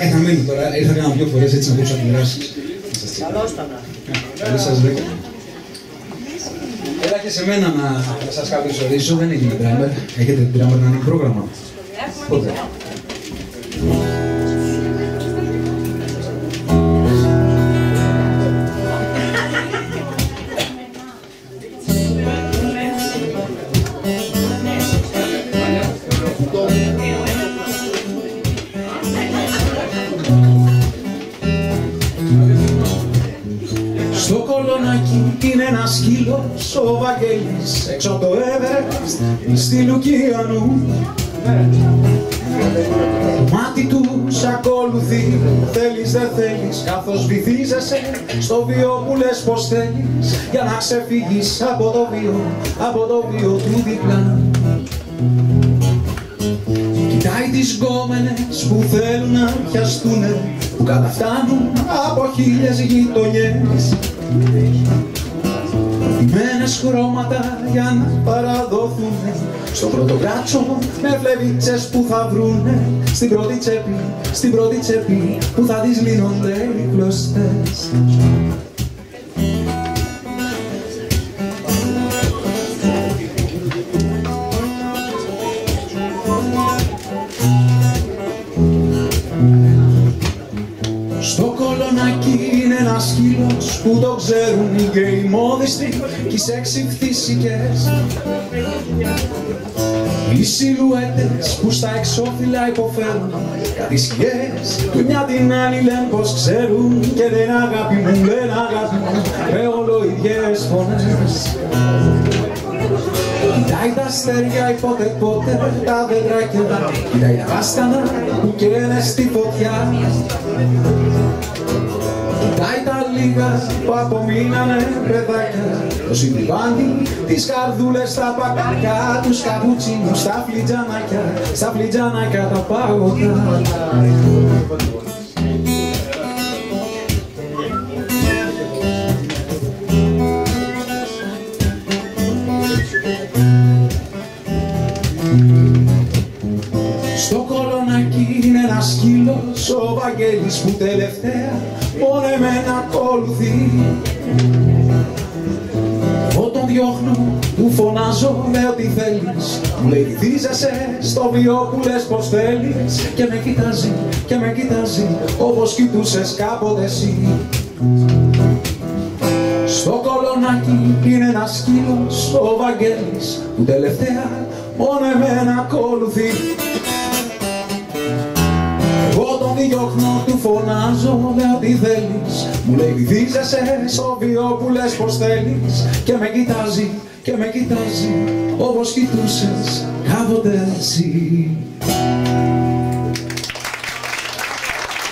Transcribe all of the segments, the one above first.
Και θα μείνω τώρα. Ήρθα κάνα δύο φορές έτσι να δείξω αντιδράσεις. Καλώς ήταν. Καλή σας δέκα. Έλα και σε μένα να σας καλωσορίσω. Δεν έγινε drummer. Έχετε drummer να είναι πρόγραμμα. Πότε; Σκύλο ο Βαγγέλης έξω από το Everest στη Λουκιανού το μάτι του σ' ακολουθεί Θέλεις δεν θέλεις καθώς βυθίζεσαι Στο βίο που λες πως θέλεις Για να ξεφύγεις από το βίο Από το βίο του διπλά. Κοιτάει τις γκόμενες που θέλουν να πιαστούνε Που καταφτάνουν από χίλιες γειτονιές Ντυμένες χρώματα για να παραδοθούν. Στο πρώτο μπράτσο με φλεβίτσες που θα βρούνε Στην πρώτη τσέπη, στην πρώτη τσέπη που θα τις λύνονται οι κλωστές που το ξέρουν οι γκέι μόδιστοι κι οι σεξι φθήσικες Οι σιλουέτες που στα εξώφυλλα υποφέρουν Κάτι σκιές. Που μια την άλλη λένε πως ξέρουν Και δεν αγάπη μου, δεν αγάπη μου με ολοϊδιές φωνές. Κοιτάει τα αστέρια πότε πότε τα δεντράκια Κοιτάει τα βάσκανα που καίνε στη φωτιά. Κοιτάει τα λίγας που απομείνανε παιδάκια Το συντριβάνι, τις καρδούλες, τα πακάκια Τους καπουτσίνους, στα φλιτζανάκια Στα φλιτζανάκια τα παγωτά Στο κολονάκι είναι ένας σκύλος ο Βαγγέλης που τελευταία μόνο εμένα ακολουθεί. Εγώ τον διώχνω, του φωνάζω, λέω τι θέλεις. Μου λέει βυθίζεσαι στο βιό που λες πως θέλεις Και με κοιτάζει, και με κοιτάζει όπως κοιτούσες κάποτε εσύ. Στο κολονάκι είναι ένα σκύλος ο Βαγγέλης που τελευταία μόνο εμένα ακολουθεί. εγώ τον διώχνω, του φωνάζω, λέω τι θέλεις Μου λέει βυθίζεσαι στο βιό που λες πως θέλεις Και με κοιτάζει, και με κοιτάζει όπως κοιτούσες κάποτε εσύ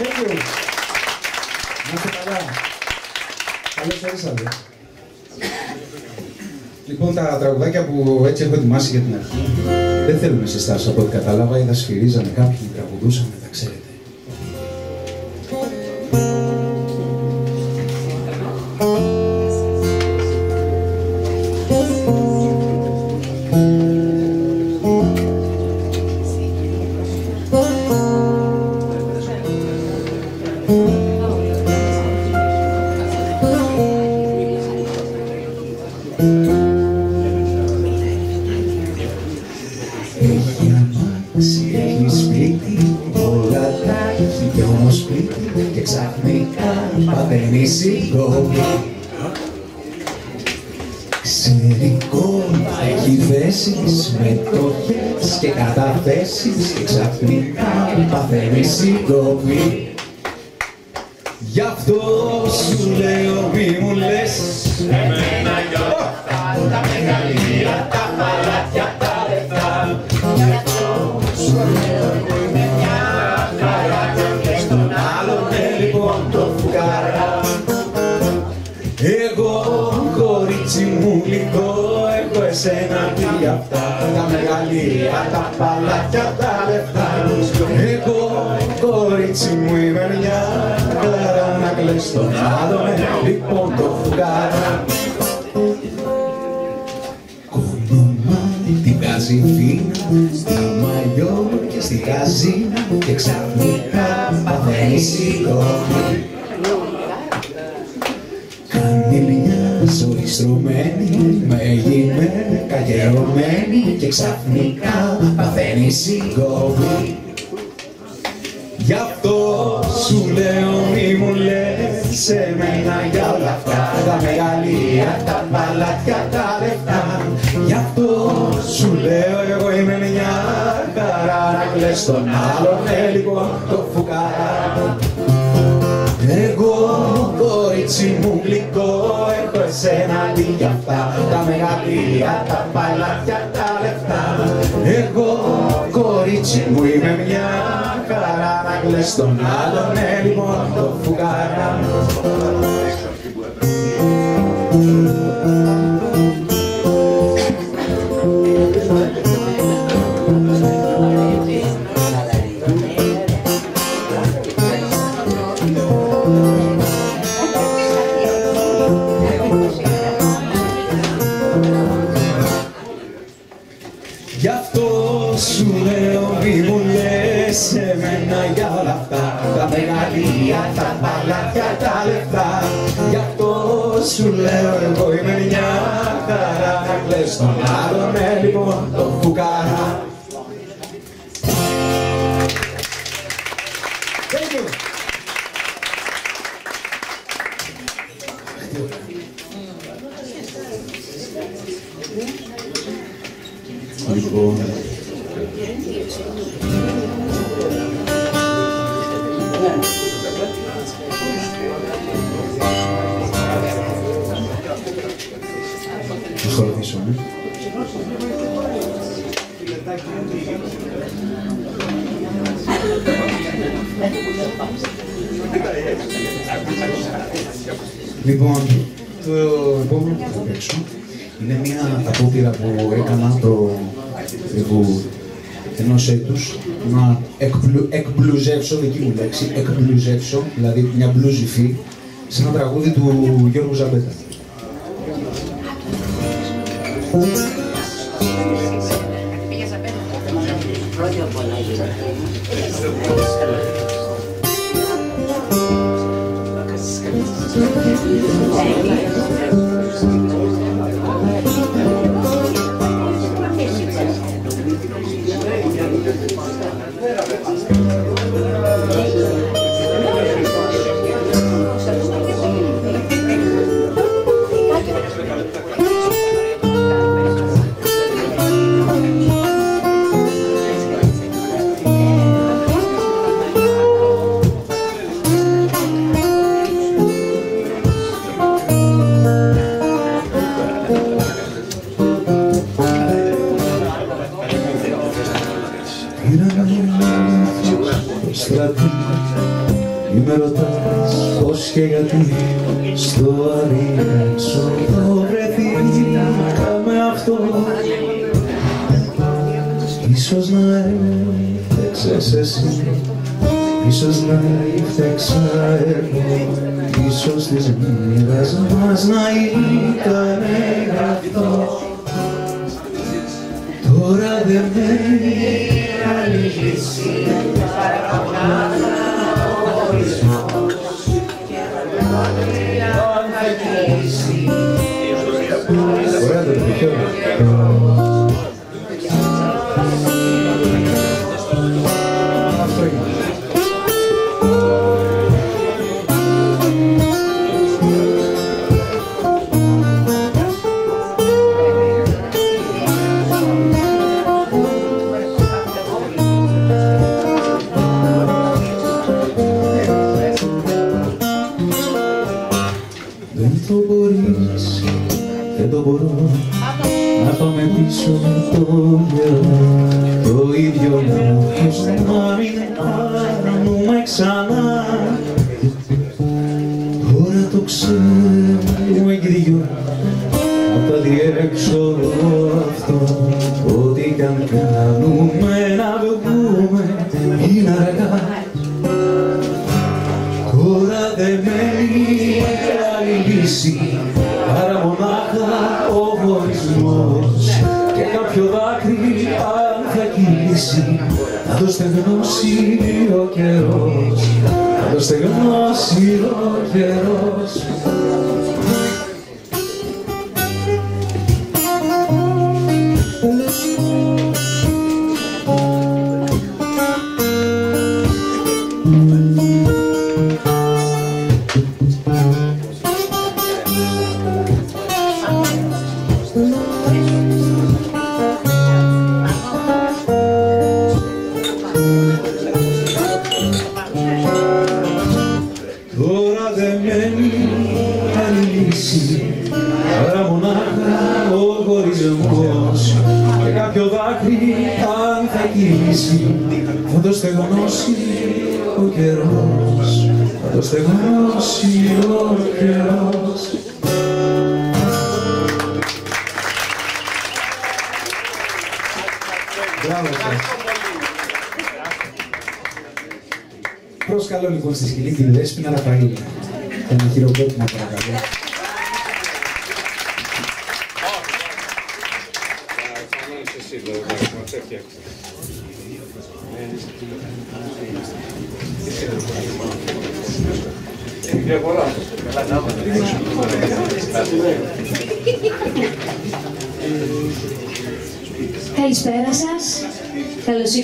Thank you. Να είστε καλά. Καλώς ορίσατε. Λοιπόν, τα τραγουδάκια που έτσι έχω ετοιμάσει για την αρχή δεν θέλουν συστάσεις από ό,τι κατάλαβα. Είδα σφυρίζανε κάποιοι, τραγουδούσαν, καταθέσεις και ξαφνικά παθαίνει συγκόπη. Γι' αυτό σου λέω μη μου λες. Εμένα κι όλα αυτά τα μεγαλεία, τα παλάτια, τα λεφτά. Γι' αυτό σου λέω εγώ είμαι μια χαρά Και στον άλλον ναι λοιπόν το φουκαρά. Εγώ κορίτσι μου γλυκό έχω εσένα τι αυτά. Τα μεγαλεία, τα παλάτια, ξαφνικά παθαίνει σηκώνει Κάνει μια ζωή στρωμένη, με γυμνέκα καγερωμένη και ξαφνικά παθαίνει συγκόμη Γι' αυτό σου λέω μη μου λες σε μένα για όλα αυτά Τα μεγαλεία, τα παλάτια, τα λεφτά χαρά Να κλαις τον άλλον, ναι λοιπόν το φουκαρά εγώ κορίτσι μου γλυκό έχω εσένα αντί για αυτά. Τα μεγαλεία, τα παλάτια, τα λεφτά. Εγώ κορίτσι μου είμαι μια χαρά Να κλαις τον άλλον, ναι λοιπόν το φουκαρά Λοιπόν, θα χοροδήσω, ναι. Λοιπόν, το επόμενο που θα παίξω είναι μια απόπειρα που έκανα το εγώ ενός έτους να εκπλου, εκμπλουζεύσω, δική μου λέξη, εκμπλουζεύσω, δηλαδή μια μπλουζιφή, σε ένα τραγούδι του Γιώργου Ζαμπέτα. Και γιατί στο αδιέξοδο βρεθήκαμε αυτό. Ίσως να έφτεξες εσύ Ίσως να έφτεξα εγώ Ίσως της μοίρας μας να ήταν αυτό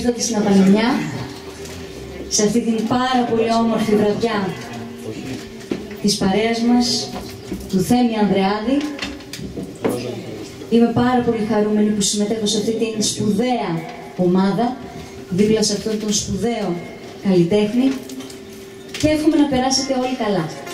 ήρθατε στην Απανινιά. Σε αυτή την πάρα πολύ όμορφη βραδιά της παρέας μας, του Θέμη Ανδρεάδη. Είμαι πάρα πολύ χαρούμενη που συμμετέχω σε αυτή την σπουδαία ομάδα, δίπλα σε αυτόν τον σπουδαίο καλλιτέχνη και εύχομαι να περάσετε όλοι καλά.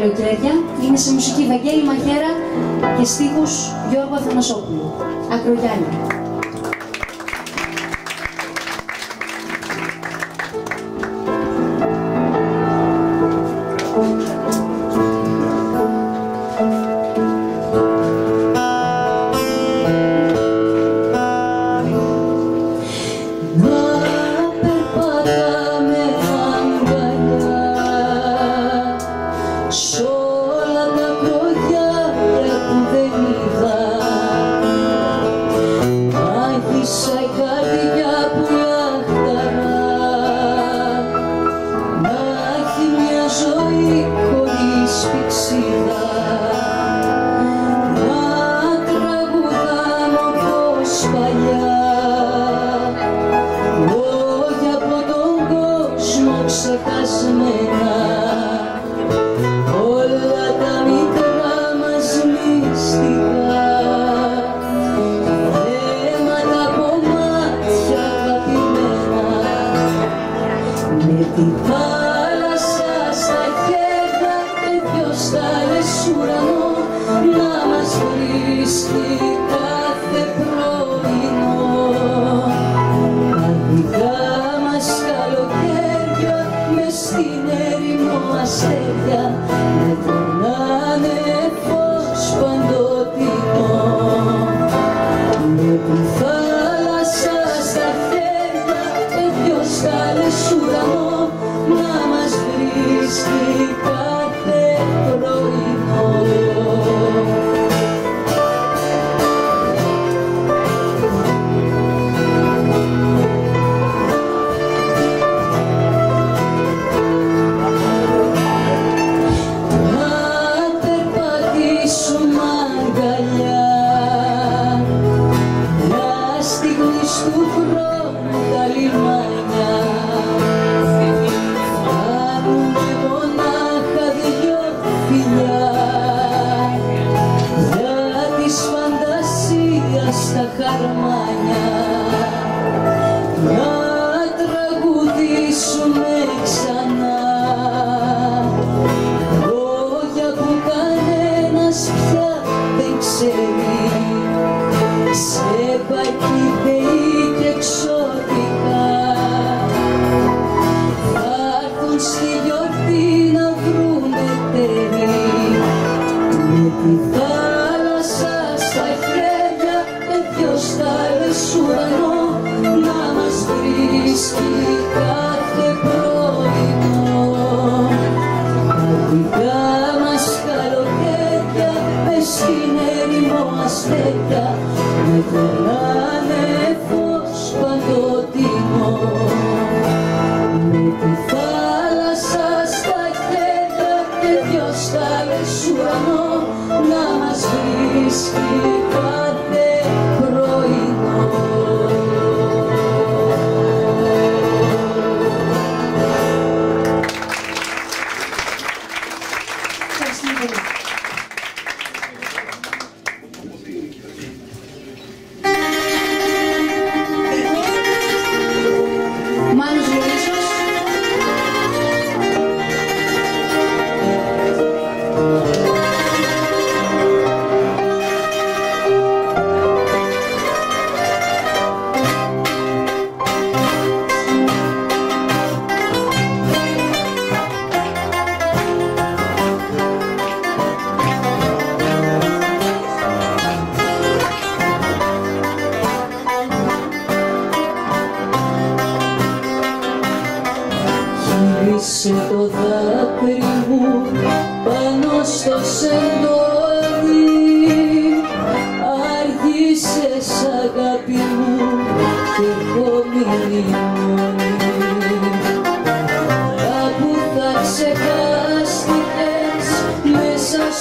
Καλοκαίρια. Είναι σε μουσική Βαγγέλη Μαχέρα και στίχους Γιώργου Αθανασόπουλου. Ακρογιάννη.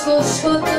so shut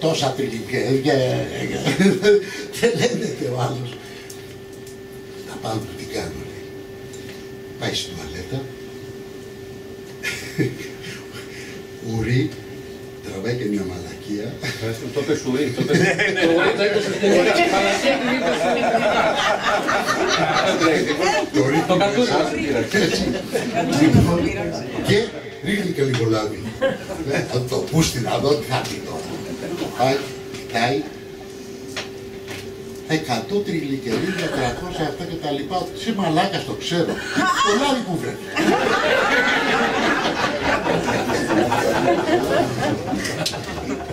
τόσα τριγλικερίδια. Και λένε και ο άλλος. Τα πάνω του τι κάνω, λέει. Πάει στην τουαλέτα. Ουρί, τραβάει και μια μαλακία. Το πες σου, το πες. Το ουρί το είπε στην ταινία. Μαλακία την είπε Το ρίχνει Το μέσα. κατούσα μας πήρα. Έτσι. Λοιπόν, και ρίχνει και λίγο λάδι. Ε, Θα το πούστη να δω τι θα πει τώρα. Πάει, κοιτάει. Εκατό τριγλικερίδια, τρακόσια αυτά και τα λοιπά. Σε μαλάκας το ξέρω. Το λάδι που βρέπει.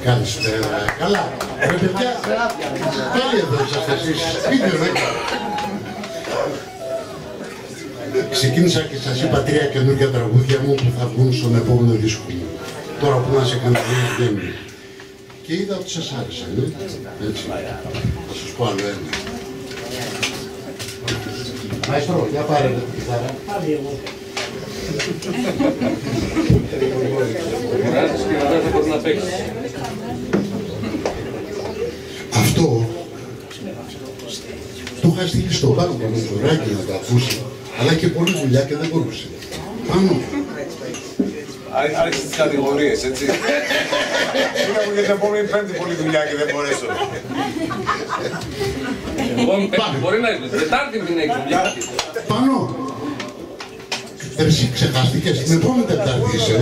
Καλησπέρα. Καλά. Ρε παιδιά, πάλι εδώ είσαστε εσείς. Βίντεο δεν Ξεκίνησα και σας είπα τρία καινούργια τραγούδια μου που θα βγουν στον επόμενο δίσκο μου. Τώρα που να σε κάνω βγαίνει. Και είδα ότι σας άρεσαν, ε. Έτσι. Θα σας πω άλλο ένα. Μαέστρο, για πάρε την κιθάρα. Κουράζεις και μετά δεν μπορεί να παίξεις. Αυτό το είχα στείλει στον πάγκο με το ράκι να τα ακούσει. Αλλά και πολλή δουλειά και δεν μπορούσε. Πάνω. Άρχι- Άρχισε τις κατηγορίες, έτσι. Είδα μου για την επόμενη πέμπτη πολλή δουλειά και δεν μπορέσω. Εγώ πέμπτη μπορεί να είναι. Τετάρτη μην έχεις δουλειά. Πάνω. Ε, Εσύ ξεχάστηκες την επόμενη Τετάρτη είσαι. ε.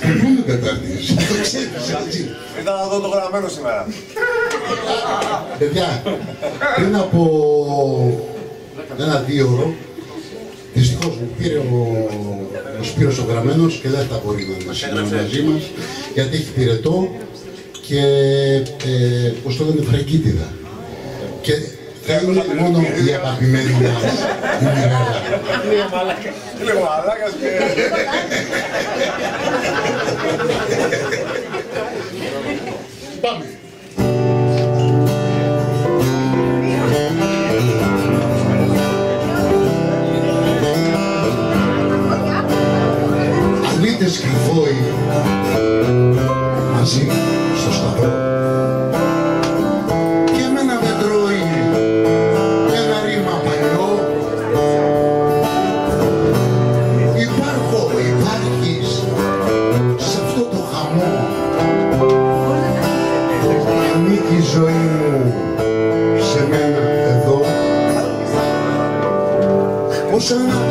Την επόμενη Τετάρτη είσαι. Το ξέρεις έτσι. Ήταν να δω το γραμμένο σήμερα. Παιδιά, πριν από ένα δύο ώρο, δυστυχώς μου πήρε ο, ο Σπύρος ο Γραμμένος και δεν θα μπορεί να είναι σήμερα μαζί μας, γιατί έχει πυρετό και, ε, πώς το λένε, φραγκίτιδα. Και θα είναι μόνο η αγαπημένη μας ημέρα. Λίγο μαλάκας και... Πάμε. Αλήτες κρυφόοι μαζί ως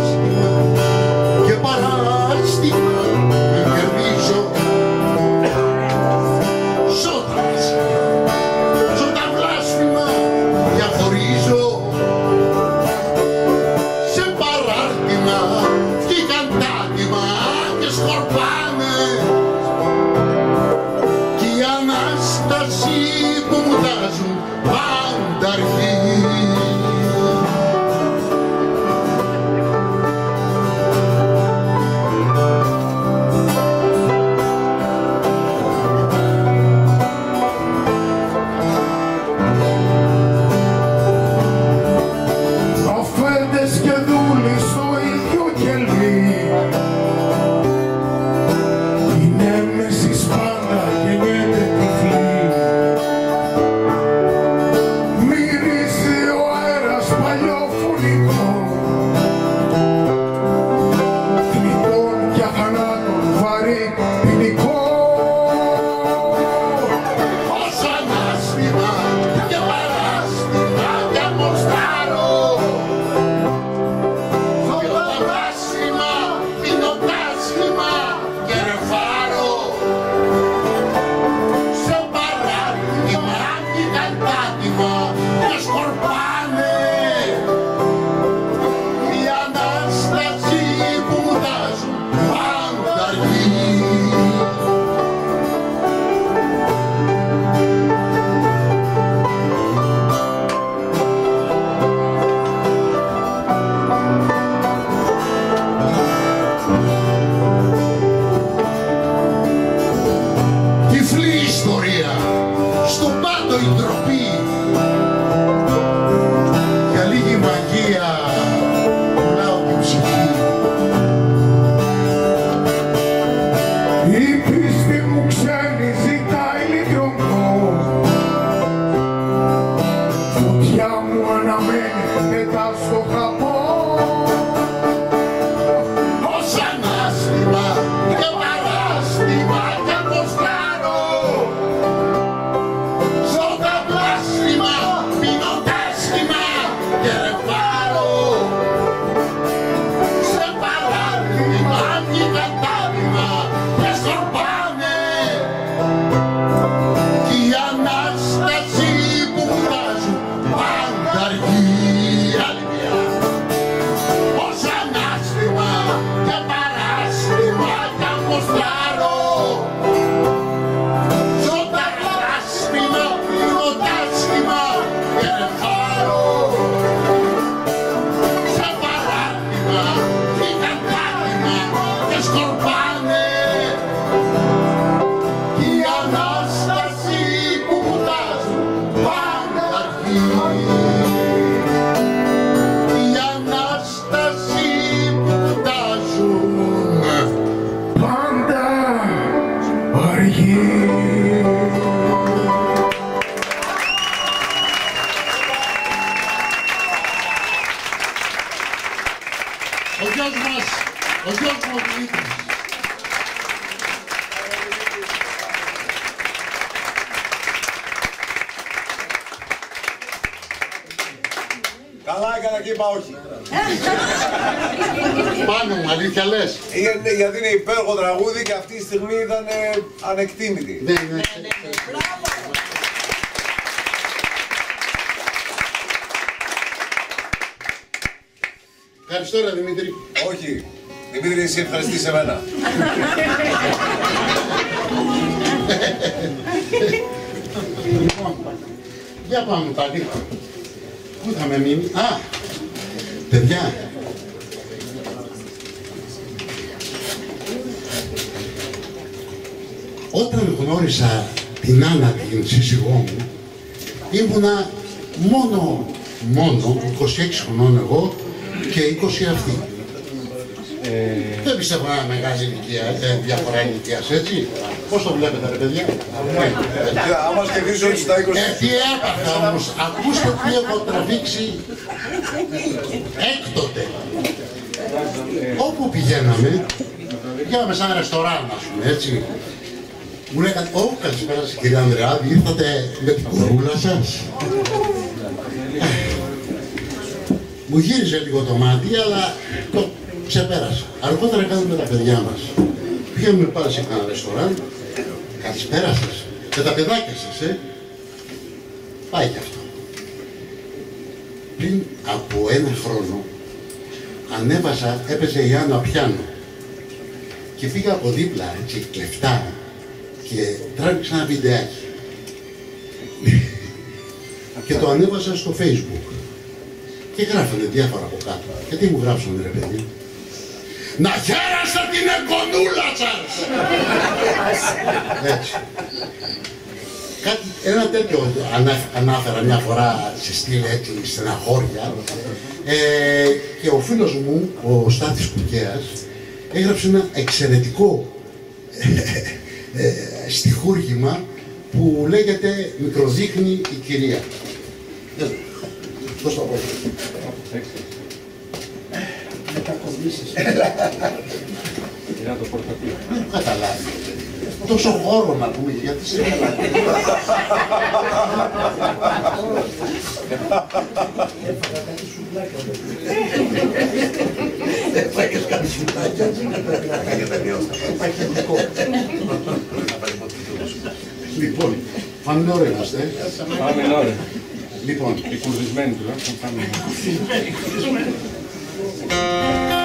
εσύ ευχαριστείς εμένα. Λοιπόν, για πάμε πάλι. Πού θα με μείνει; Α, παιδιά. Όταν γνώρισα την Άννα την σύζυγό μου, ήμουνα μόνο, μόνο 26 χρονών εγώ και 20 αυτή. Δεν πιστεύω να είναι μεγάλη ηλικία, ε, διαφορά ηλικίας, έτσι; Πώς το βλέπετε, ρε παιδιά; Κοίτα, άμα σκεφτείς ότι στα 20... Ε, τι έπαθα όμως, ακούστε τι έχω τραβήξει έκτοτε. Όπου πηγαίναμε, πηγαίναμε σαν ρεστοράν, ας πούμε, έτσι. Μου λέγανε, Ω, καλησπέρα σας κύριε Ανδρεάδη, ήρθατε με την κορούλα σας. Ε, Μου γύριζε λίγο το μάτι, αλλά το ξεπέρασα. Αργότερα κάνουμε τα παιδιά μας. Πήγαμε πάλι σε ένα ρεστοράν, καλησπέρα σας, και τα παιδάκια σας, ε. Πάει και αυτό. Πριν από ένα χρόνο ανέβασα, έπαιζε η Άννα πιάνο και πήγα από δίπλα, έτσι, κλεφτά και τράβηξα ένα βιντεάκι. και το ανέβασα στο facebook και γράφανε διάφορα από κάτω. Γιατί μου γράψανε ρε παιδί. Να χαίρεστε την εγκονούλα σας! Έτσι. Κάτι, ένα τέτοιο ανά- ανάφερα μια φορά σε στυλ έτσι στεναχώρια ε, και ο φίλος μου, ο Στάθης Κουκέας, έγραψε ένα εξαιρετικό ε, στιχούργημα που λέγεται «Μικροδείχνει η κυρία». Ε, Πώς το πω. Για να το πορτατεί. Δεν έχω καταλάβει. Τόσο χώρο να πούμε γιατί σε καταλάβει. Λοιπόν, φάμε ώρα είμαστε. ε. Πάμε ώρα. Λοιπόν, Οι κουρδισμένοι τουλάχιστον πάμε. Ήταν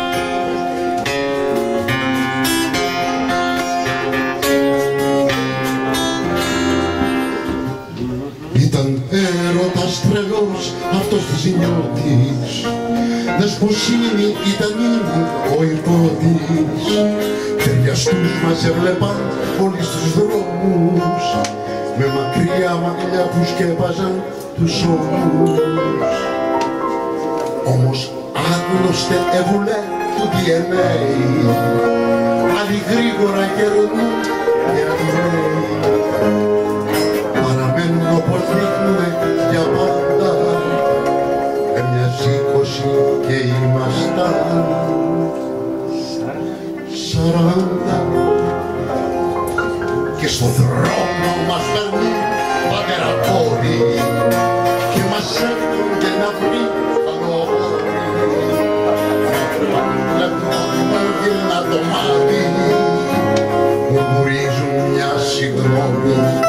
τρελός αυτός της ζημιώτης. Δεσποσίνη ήταν ήδη ο υπότης. Χέρια Αυτούς μας έβλεπαν όλοι στους δρόμους. Με μακριά μαγλιά που σκέπαζαν τους ώμους. Όμως άγνωστε έβουλε του DNA άλλοι γρήγορα γερνούν και αντιρρέοι παραμένουν όπως δείχνουνε ήμασταν σαράντα. Και στο δρόμο μας παίρνουν πατέρα κόρη. Και μας έρχονται να βρει καλό αγόρι βλέπουν ότι γυρνά το μάτι μουρμουρίζουν μια συγγνώμη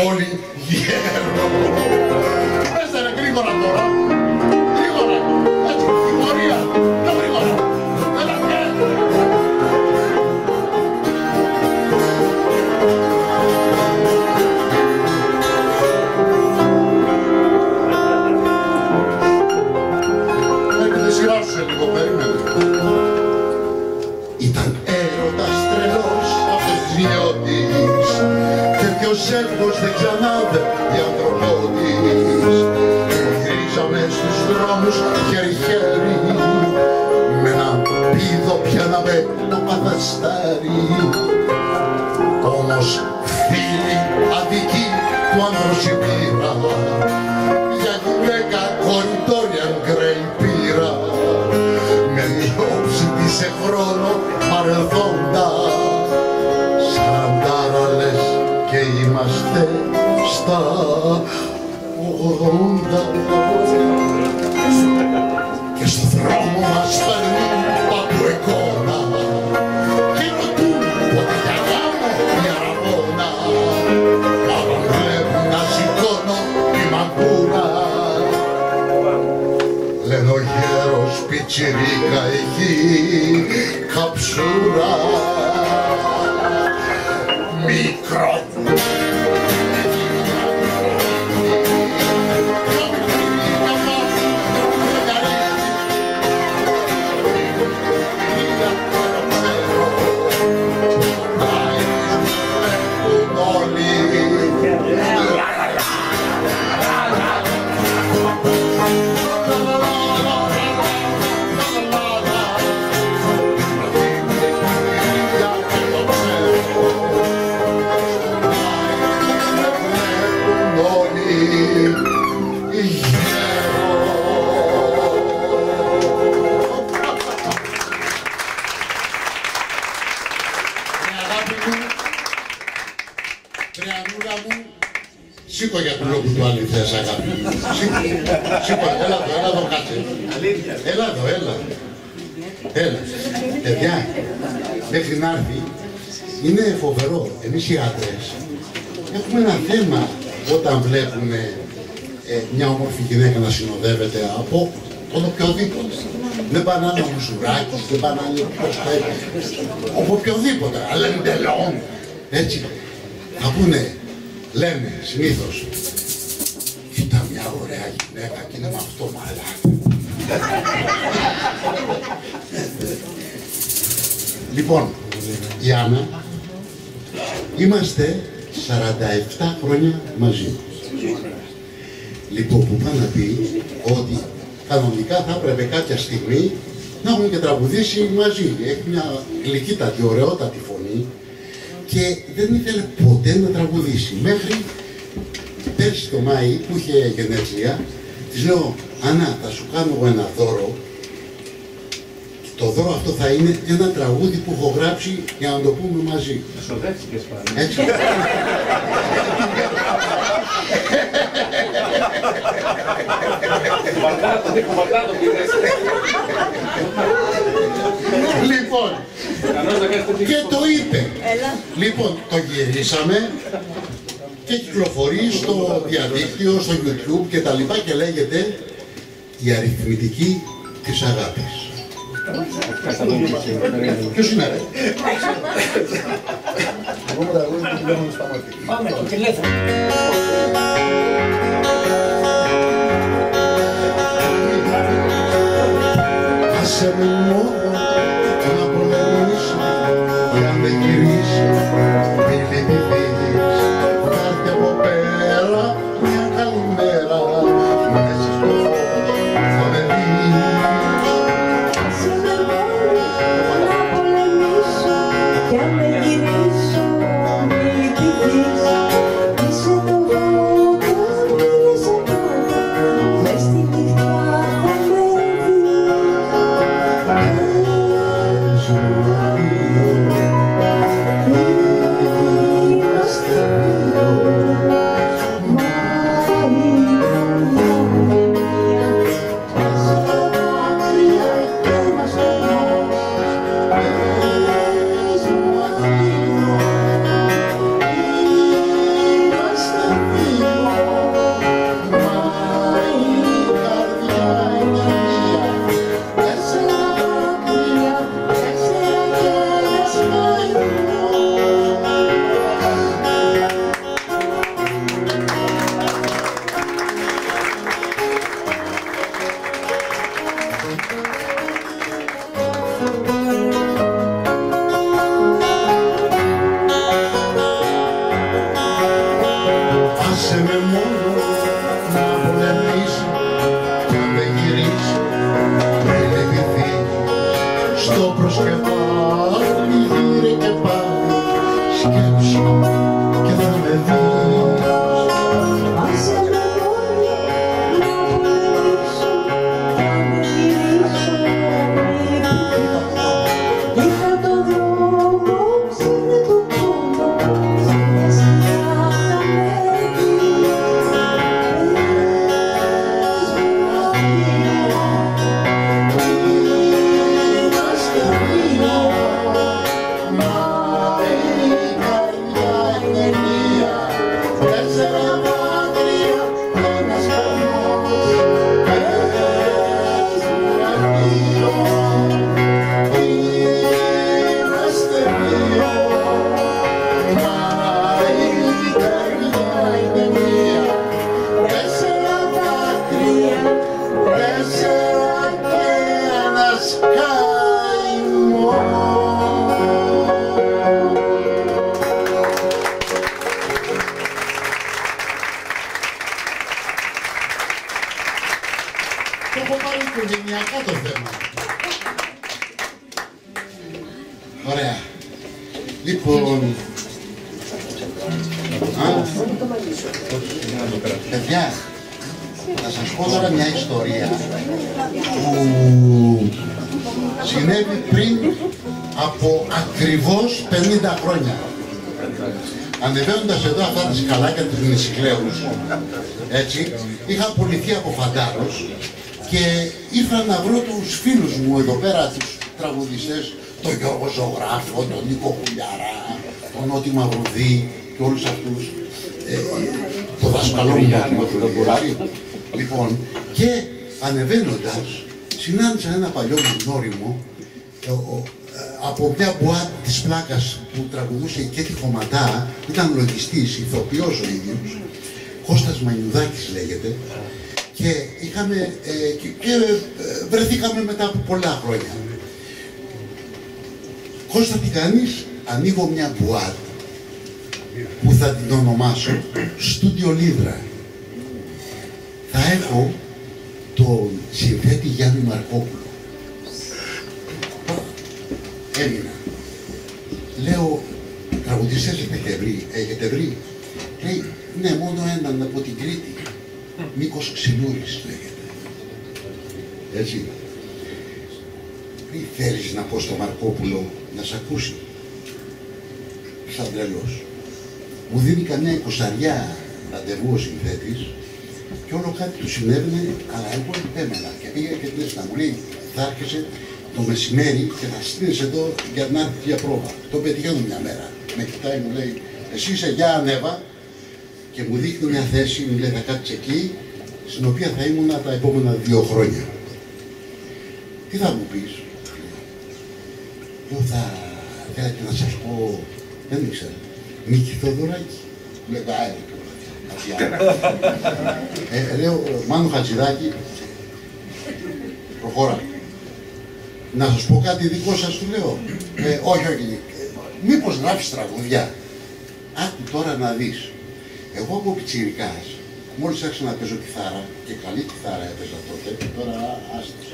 όλοι ποιος έλφος δεν ξανάδε η ανθρωπότης. Γυρίζαμε στους δρόμους χέρι-χέρι με ένα πίδο πιάναμε το παθαστάρι στα ογδόντα και στο δρόμο μας παίρνουν παντού εικόνα. Και ρωτούν πότε για γάμο η αραβόνα μα όταν βλέπουν να σηκώνω τη μαγκούρα. Λένε ο γέρος πιτσιρίκα Εμείς οι άντρες έχουμε ένα θέμα όταν βλέπουμε ε, μια όμορφη γυναίκα να συνοδεύεται από τον οποιοδήποτε. Δεν πάνε άλλο ο Μουσουράκης, δεν πάνε άλλο πώς πρέπει. Από οποιοδήποτε, αλλά είναι τελών. Έτσι. Θα πούνε, λένε συνήθως, ήταν μια ωραία γυναίκα και είναι με αυτό μαλάκα. λοιπόν, η Άννα, είμαστε 47 χρόνια μαζί. Λοιπόν, που πάει να πει ότι κανονικά θα έπρεπε κάποια στιγμή να έχουμε και τραγουδήσει μαζί. Έχει μια γλυκύτατη, ωραιότατη φωνή και δεν ήθελε ποτέ να τραγουδήσει. Μέχρι πέρσι το Μάη που είχε γενέθλια, της λέω, Άννα, θα σου κάνω εγώ ένα δώρο. Το δώρο αυτό θα είναι ένα τραγούδι που έχω γράψει για να το πούμε μαζί. Ξοδεύτηκες πάλι. Έτσι. Βαρκάτο, δείχνω βαρκάτο πήρες. λοιπόν, Κανός να κάνεις τέτοιο και το είπε. Λοιπόν, το γυρίσαμε και και κυκλοφορεί στο διαδίκτυο, στο YouTube και τα λοιπά και λέγεται η αριθμητική της αγάπης. Ποιος είναι ρε; Εγώ μου τα αγώνα που τηλέφωνο σταματή. Πάμε το τηλέφωνο. Άσε με μόνο Τέσσερα πω τώρα μια ιστορία που συνέβη πριν από ακριβώς 50 χρόνια. Ανεβαίνοντας εδώ αυτά τα σκαλάκια του νησικλέους, έτσι, είχα απολυθεί από φαντάρος και ήρθα να βρω τους φίλους μου εδώ πέρα, τους τραγουδιστές, τον Γιώργο Ζωγράφο, τον Νίκο Χουλιαρά, τον Νότι Μαυρουδί και όλους αυτούς. Ε, το δάσκαλό μου Νότι Μαυρουδί. Λοιπόν, και ανεβαίνοντας, συνάντησα ένα παλιό μου γνώριμο, ε, ο- ε, από μια μπουάτ της πλάκας που τραγουδούσε και τη χωματά, ήταν λογιστής, ηθοποιός ο ίδιος, Κώστας Μανιουδάκης λέγεται, και είχαμε, ε, και, και, ε, βρεθήκαμε μετά από πολλά χρόνια. Κώστα τι κάνεις, ανοίγω μια μπουάτ που θα την ονομάσω Στούντιο Λίδρα. Θα έχω τον συνθέτη Γιάννη Μαρκόπουλο. Έμεινα. Λέω, τραγουδιστές έχετε βρει, έχετε βρει; Λέει, ναι, μόνο έναν από την Κρήτη. Νίκος Ξυλούρης λέγεται. Έτσι. Μη θέλεις να πω στο Μαρκόπουλο να σ' ακούσει. Σαν τρελός. Μου δίνει καμιά εικοσαριά ραντεβού ο συνθέτης και όλο κάτι του συνέβαινε, αλλά εγώ επέμενα και πήγα και την να μου λέει, θα έρχεσαι το μεσημέρι και θα στείλεις εδώ για να έρθει για πρόβα. Το πετυχαίνω μια μέρα. Με κοιτάει, μου λέει, εσύ είσαι για ανέβα, και μου δείχνει μια θέση, μου λέει θα κάτσεις εκεί, στην οποία θα ήμουν τα επόμενα δύο χρόνια. Τι θα μου πεις, Λέω, θα θέλατε να σας πω, δεν ήξερα, Νίκη Θοδωράκη. Μου λέει, «Α, ε, κάτι άλλο». Ε, λέω, Μάνο Χατζηδάκη, προχώρα. Να σας πω κάτι δικό σας του λέω. Ε, όχι, όχι. Ε, μήπως γράψεις τραγουδιά. Άκου τώρα να δεις. Εγώ από πιτσιρικάς, μόλις άρχισα να παίζω κιθάρα, και καλή κιθάρα έπαιζα τότε, τώρα άστος.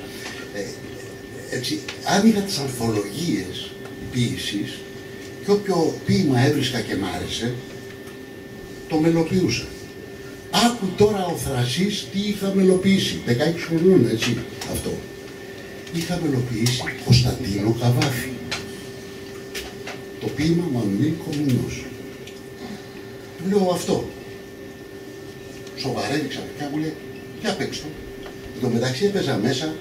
Ε, έτσι, άνοιγα τις ανθολογίες ποίησης και όποιο ποίημα έβρισκα και μ' άρεσε, το μελοποιούσα. Άκου τώρα ο Θρασής τι είχα μελοποιήσει, 16 χρονών έτσι αυτό. Είχα μελοποιήσει Κωνσταντίνο Καβάφη. Το ποίημα Μανουήλ Κομμουνός. Του λέω αυτό. Σοβαρεύει ξαφνικά μου λέει, για παίξ' το. Εν τω μεταξύ έπαιζα μέσα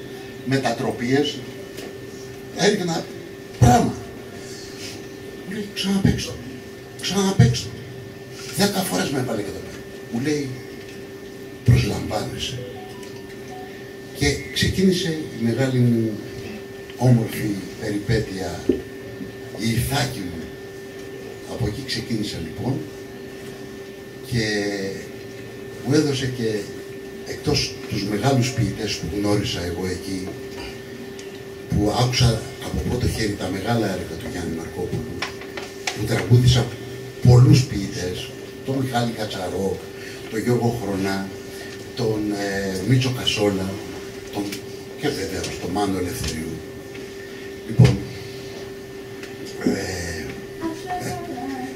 μετατροπίες, έριχνα πράγμα. Μου λέει, ξαναπαίξ' το. Ξαναπαίξ' το. Δέκα φορές με έβαλε και το παιδί. Μου λέει, προσλαμβάνεσαι. Και ξεκίνησε η μεγάλη μου όμορφη περιπέτεια, η ηθάκη μου. Από εκεί ξεκίνησα λοιπόν και μου έδωσε και εκτός τους μεγάλους ποιητές που γνώρισα εγώ εκεί, που άκουσα από πρώτο χέρι τα μεγάλα έργα του Γιάννη Μαρκόπουλου, που τραγούδισα πολλούς ποιητές, τον Μιχάλη Κατσαρό, τον Γιώργο Χρονά, τον ε, Μίτσο Κασόλα, τον, και βέβαια τον Μάνο Ελευθερίου. Λοιπόν, ε, ε,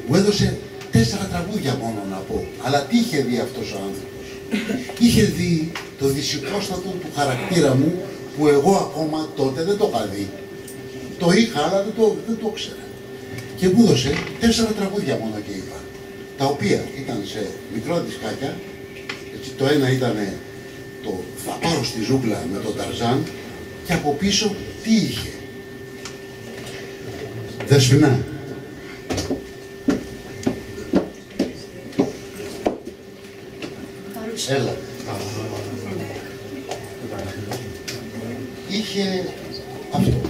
μου έδωσε τέσσερα τραγούδια μόνο να πω. Αλλά τι είχε δει αυτός ο άνθρωπος. Είχε δει το δυσυπόστατο του χαρακτήρα μου που εγώ ακόμα τότε δεν το είχα δει. Το είχα αλλά δεν το, δεν το ξέρα. Και μου έδωσε τέσσερα τραγούδια μόνο και είπα. Τα οποία ήταν σε μικρό δισκάκια. Έτσι, το ένα ήταν το θα πάρω στη ζούγκλα με τον Ταρζάν και από πίσω τι είχε. Δεσποινά. Έλα. Είχε αυτό.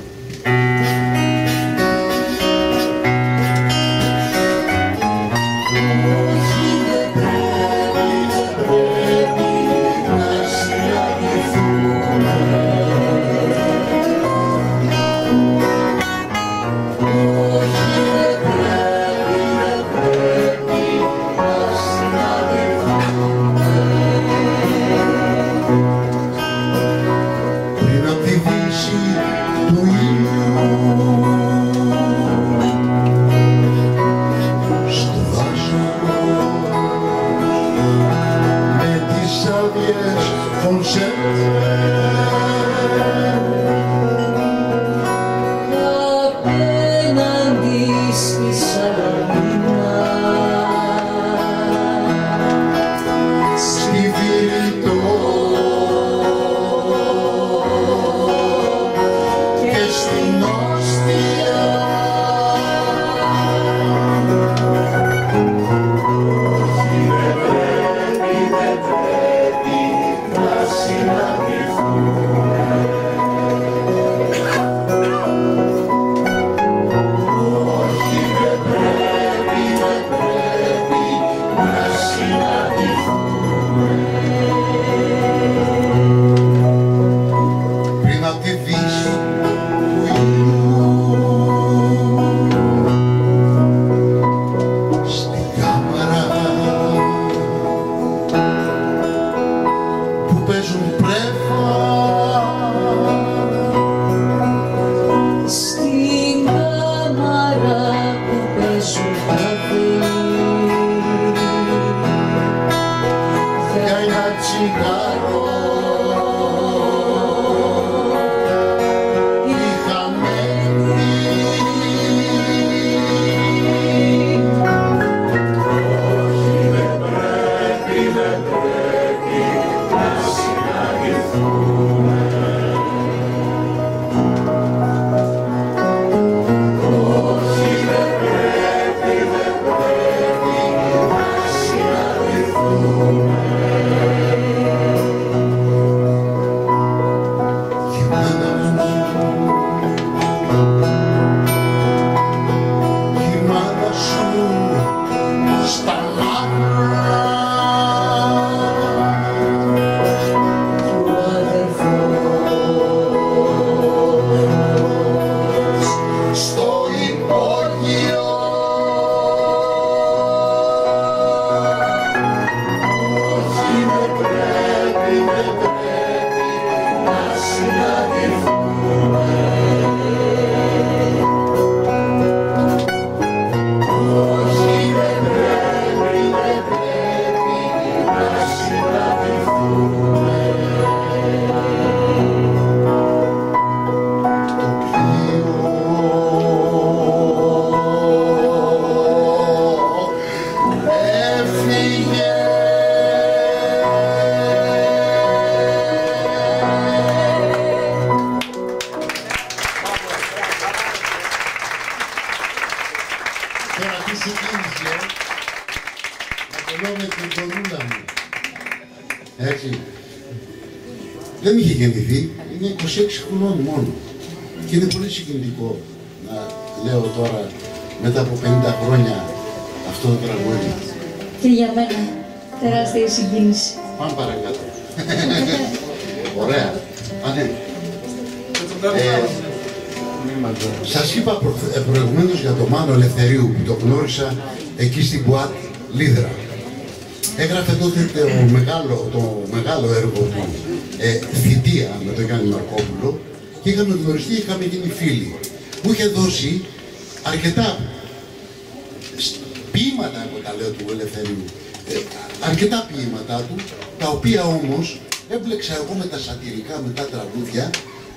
εξαργούμε τα σατιρικά με τα τραγούδια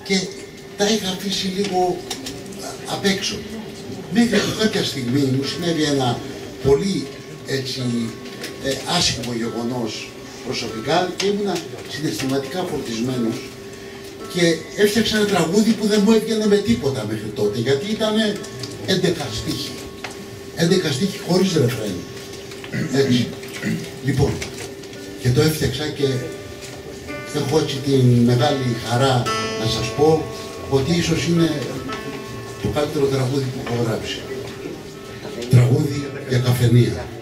και τα είχα αφήσει λίγο απ' έξω. Μέχρι που κάποια στιγμή μου συνέβη ένα πολύ έτσι ε, άσχημο γεγονός προσωπικά και ήμουν συναισθηματικά φορτισμένος και έφτιαξα ένα τραγούδι που δεν μου έβγαινε με τίποτα μέχρι τότε γιατί ήταν 11 στίχοι. 11 στίχοι χωρίς ρεφρέν. Έτσι. Λοιπόν, και το έφτιαξα και έχω έτσι την μεγάλη χαρά να σας πω ότι ίσως είναι το καλύτερο τραγούδι που έχω γράψει. Τραγούδι για καφενεία.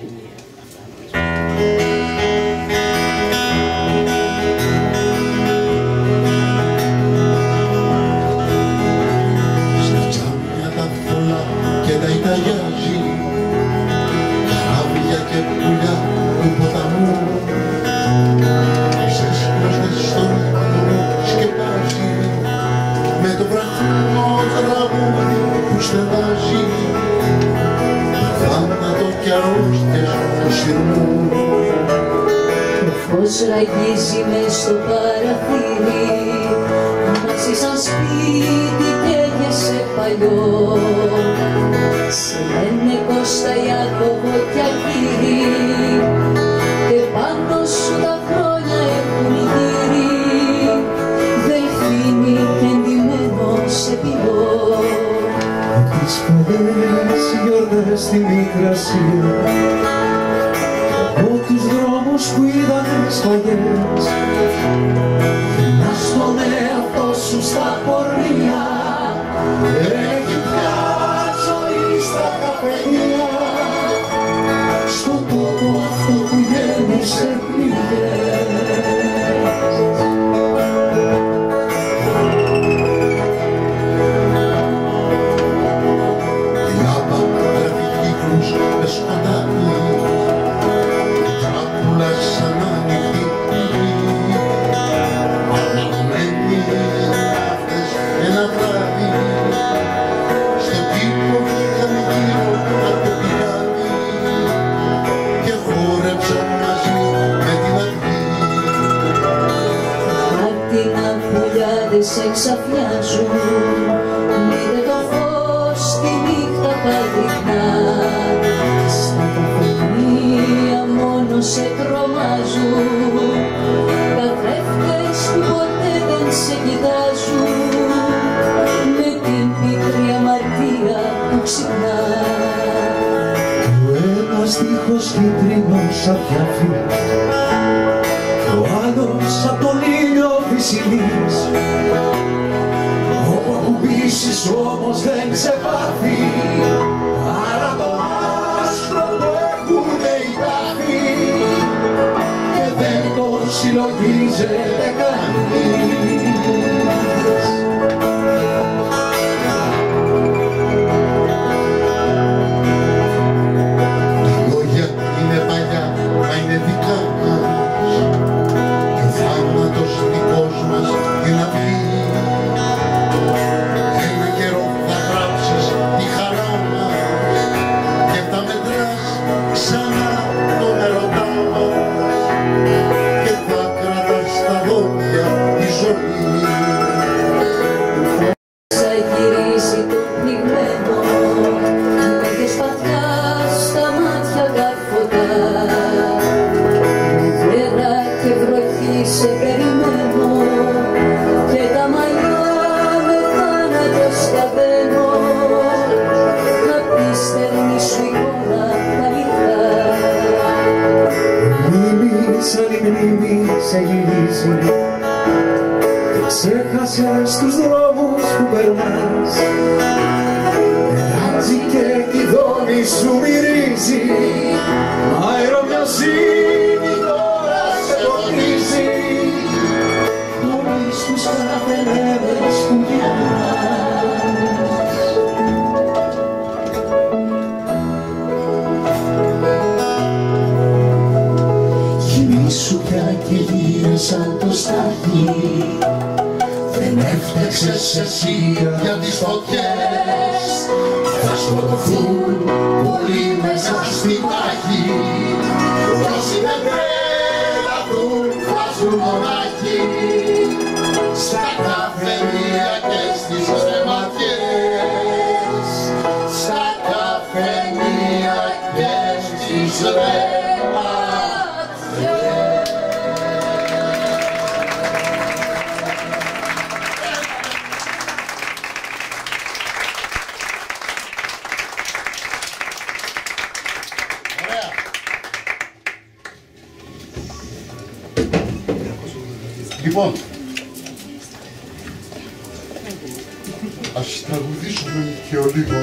Ας τραγουδήσουμε και ο λίγο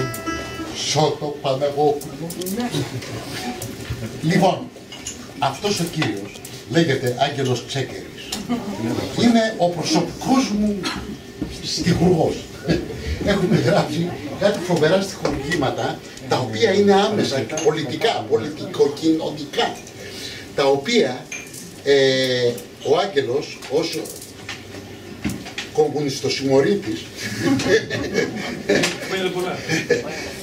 Σώτο Παναγόπουλο. λοιπόν, αυτός ο κύριος λέγεται Άγγελος Τσέκερης. Είναι ο προσωπικός μου στιχουργός. Έχουμε γράψει κάτι φοβερά στιχουργήματα, τα οποία είναι άμεσα και πολιτικά, πολιτικοκοινωνικά, τα οποία ε, ο Άγγελος ως κομμουνιστοσημωρίτης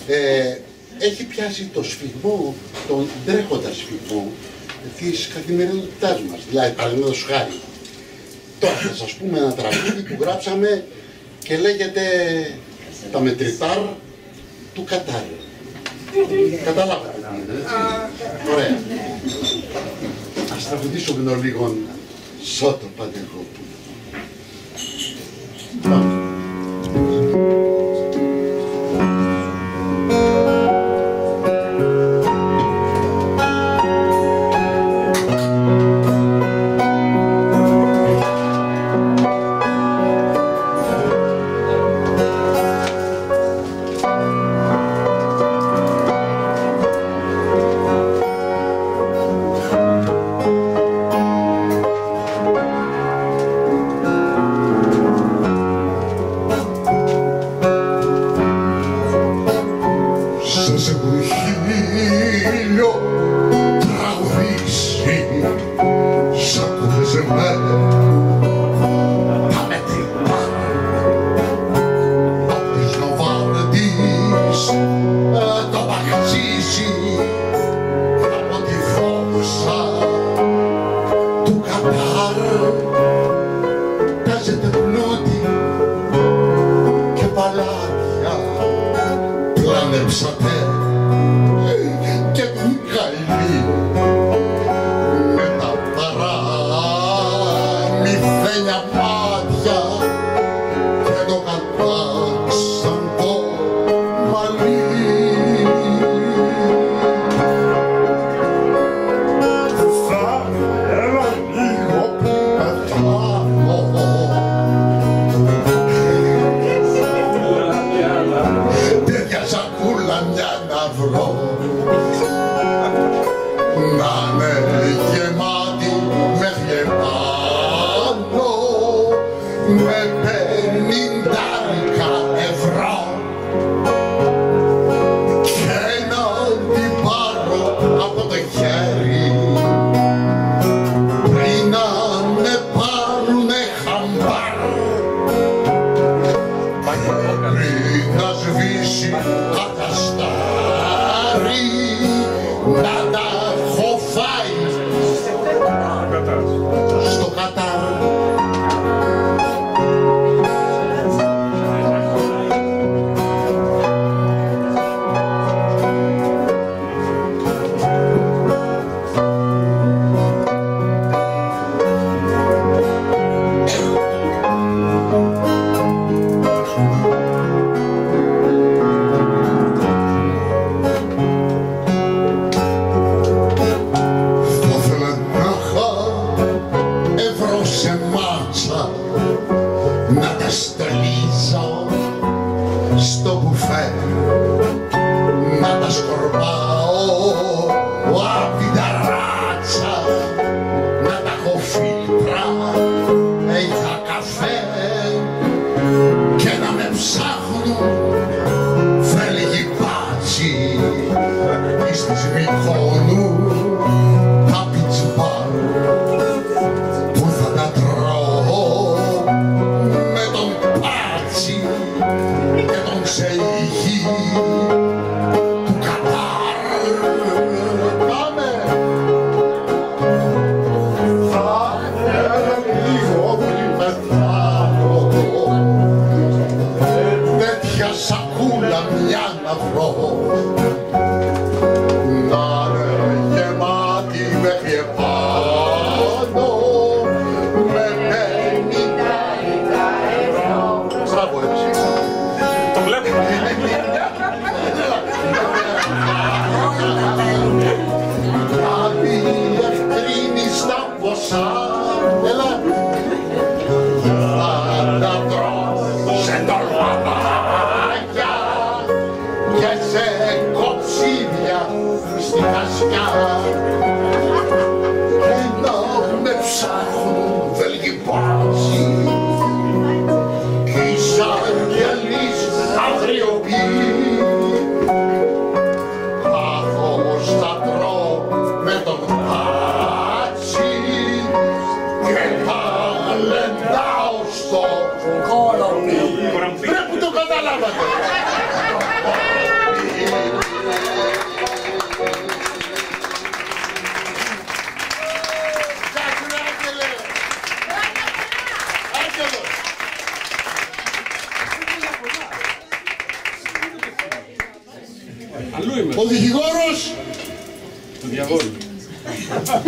ε, έχει πιάσει το σφιγμό, τον τρέχοντα σφιγμό της καθημερινότητάς μας. Δηλαδή, παραδείγματος χάρη, τώρα θα σας πούμε ένα τραγούδι που γράψαμε και λέγεται «Τα μετρητάρ του Κατάρ». Καταλάβατε. Ωραία. Ας τραγουδήσουμε τον λίγο Σώτο Παντεγόπουλο. Σας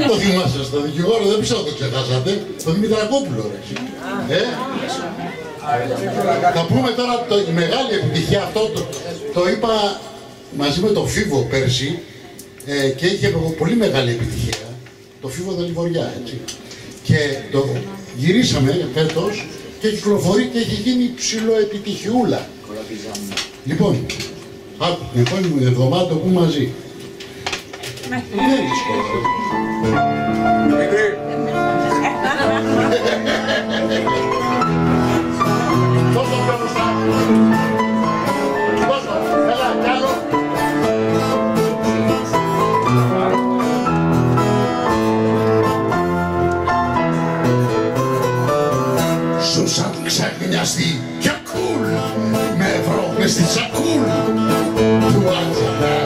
Το θυμάσαι στο δικηγόρο, δεν πιστεύω το ξεχάσατε. Το Δημητρακόπουλο, ρε. εσύ. Ε; Θα πούμε τώρα το, η μεγάλη επιτυχία αυτό, το, το είπα μαζί με το Φίβο πέρσι ε, και είχε πολύ μεγάλη επιτυχία. Το Φίβο Δελβοριά, έτσι. Και το γυρίσαμε φέτος και κυκλοφορεί και έχει γίνει ψηλοεπιτυχιούλα. Λοιπόν, άκου, την επόμενη εβδομάδα το πούμε μαζί. Δεν είναι δύσκολο. Δημήτρη, Δώσ' το πιο μπροστά. Δώσ' το. Έλα, κι άλλο. Σου σαν ξαγνιαστή και κουλ με ευρώ μες στη σακούλ του άτζανα.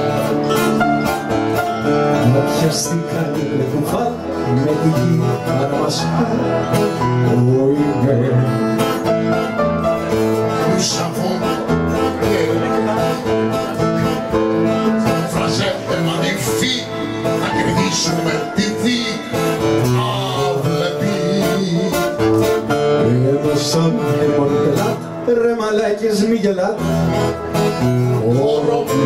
Να πιαστήκα με κουφά με τη γη να μας ο είμαι Nous savons Φραζέτε magnifique να κερδίσουμε τη δι αυλεπή. Έδωσαν και μόνο πελάτ ρε μαλάκες μη γελάτ Οροπή.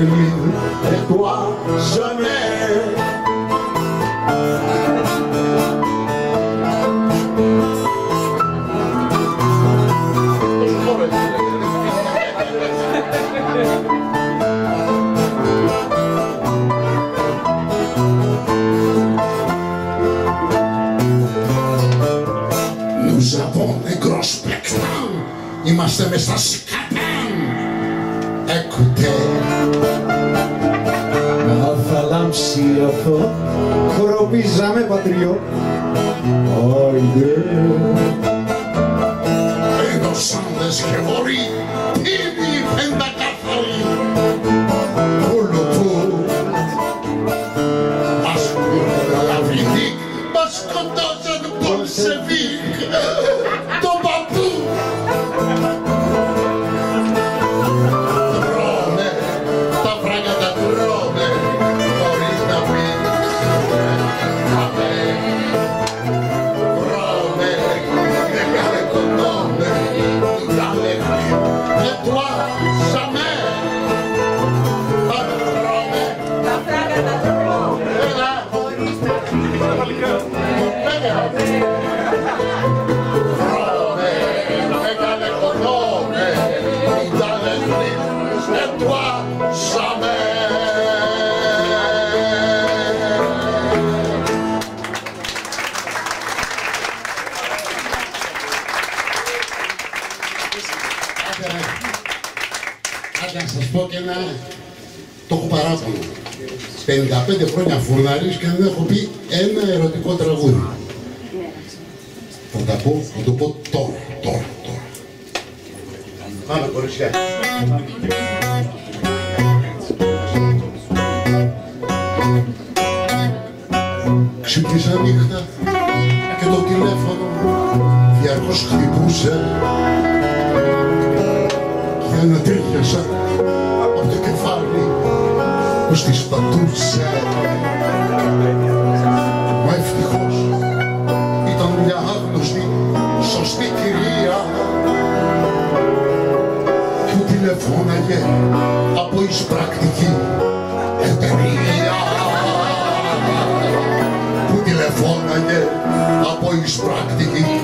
lui, et toi jamais. Nous avons un grand spectre. Il m'a fait un message λάμψει αυτό, χοροπίζαμε πατριό Άιντε. Los Andes και βορεί, χρόνια φουρναρής και δεν έχω πει ένα ερωτικό τραγούδι. Θα τα πω, θα το πω τώρα, τώρα, τώρα. Πάμε κορίτσια. Ξύπνησα νύχτα και το τηλέφωνο διαρκώς χτυπούσε και ανατρίχιασα από το κεφάλι πως της πατούσε. Μα ευτυχώς ήταν μια άγνωστη, σωστή κυρία που τηλεφώναγε από εισπρακτική εταιρεία που τηλεφώναγε από εισπρακτική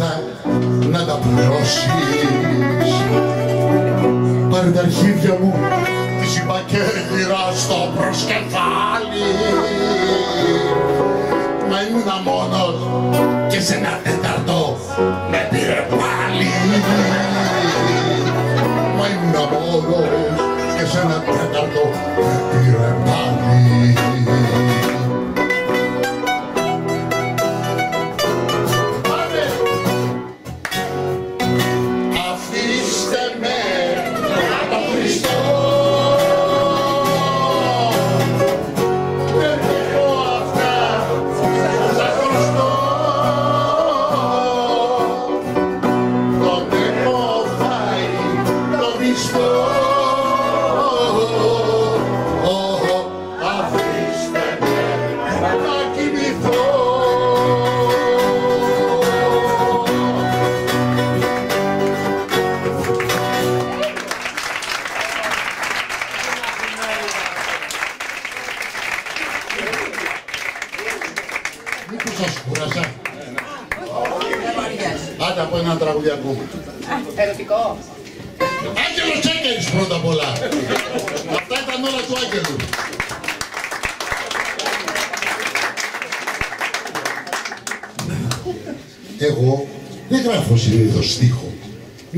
άντε βρέστα να τα πληρώσεις. Πάρε τα αρχίδια μου, τις είπα και γυρά στο προσκεφάλι. Μα ήμουνα μόνος και σε ένα τέταρτο με πήρε πάλι. Μα ήμουνα μόνος και σε ένα τέταρτο με πήρε πάλι.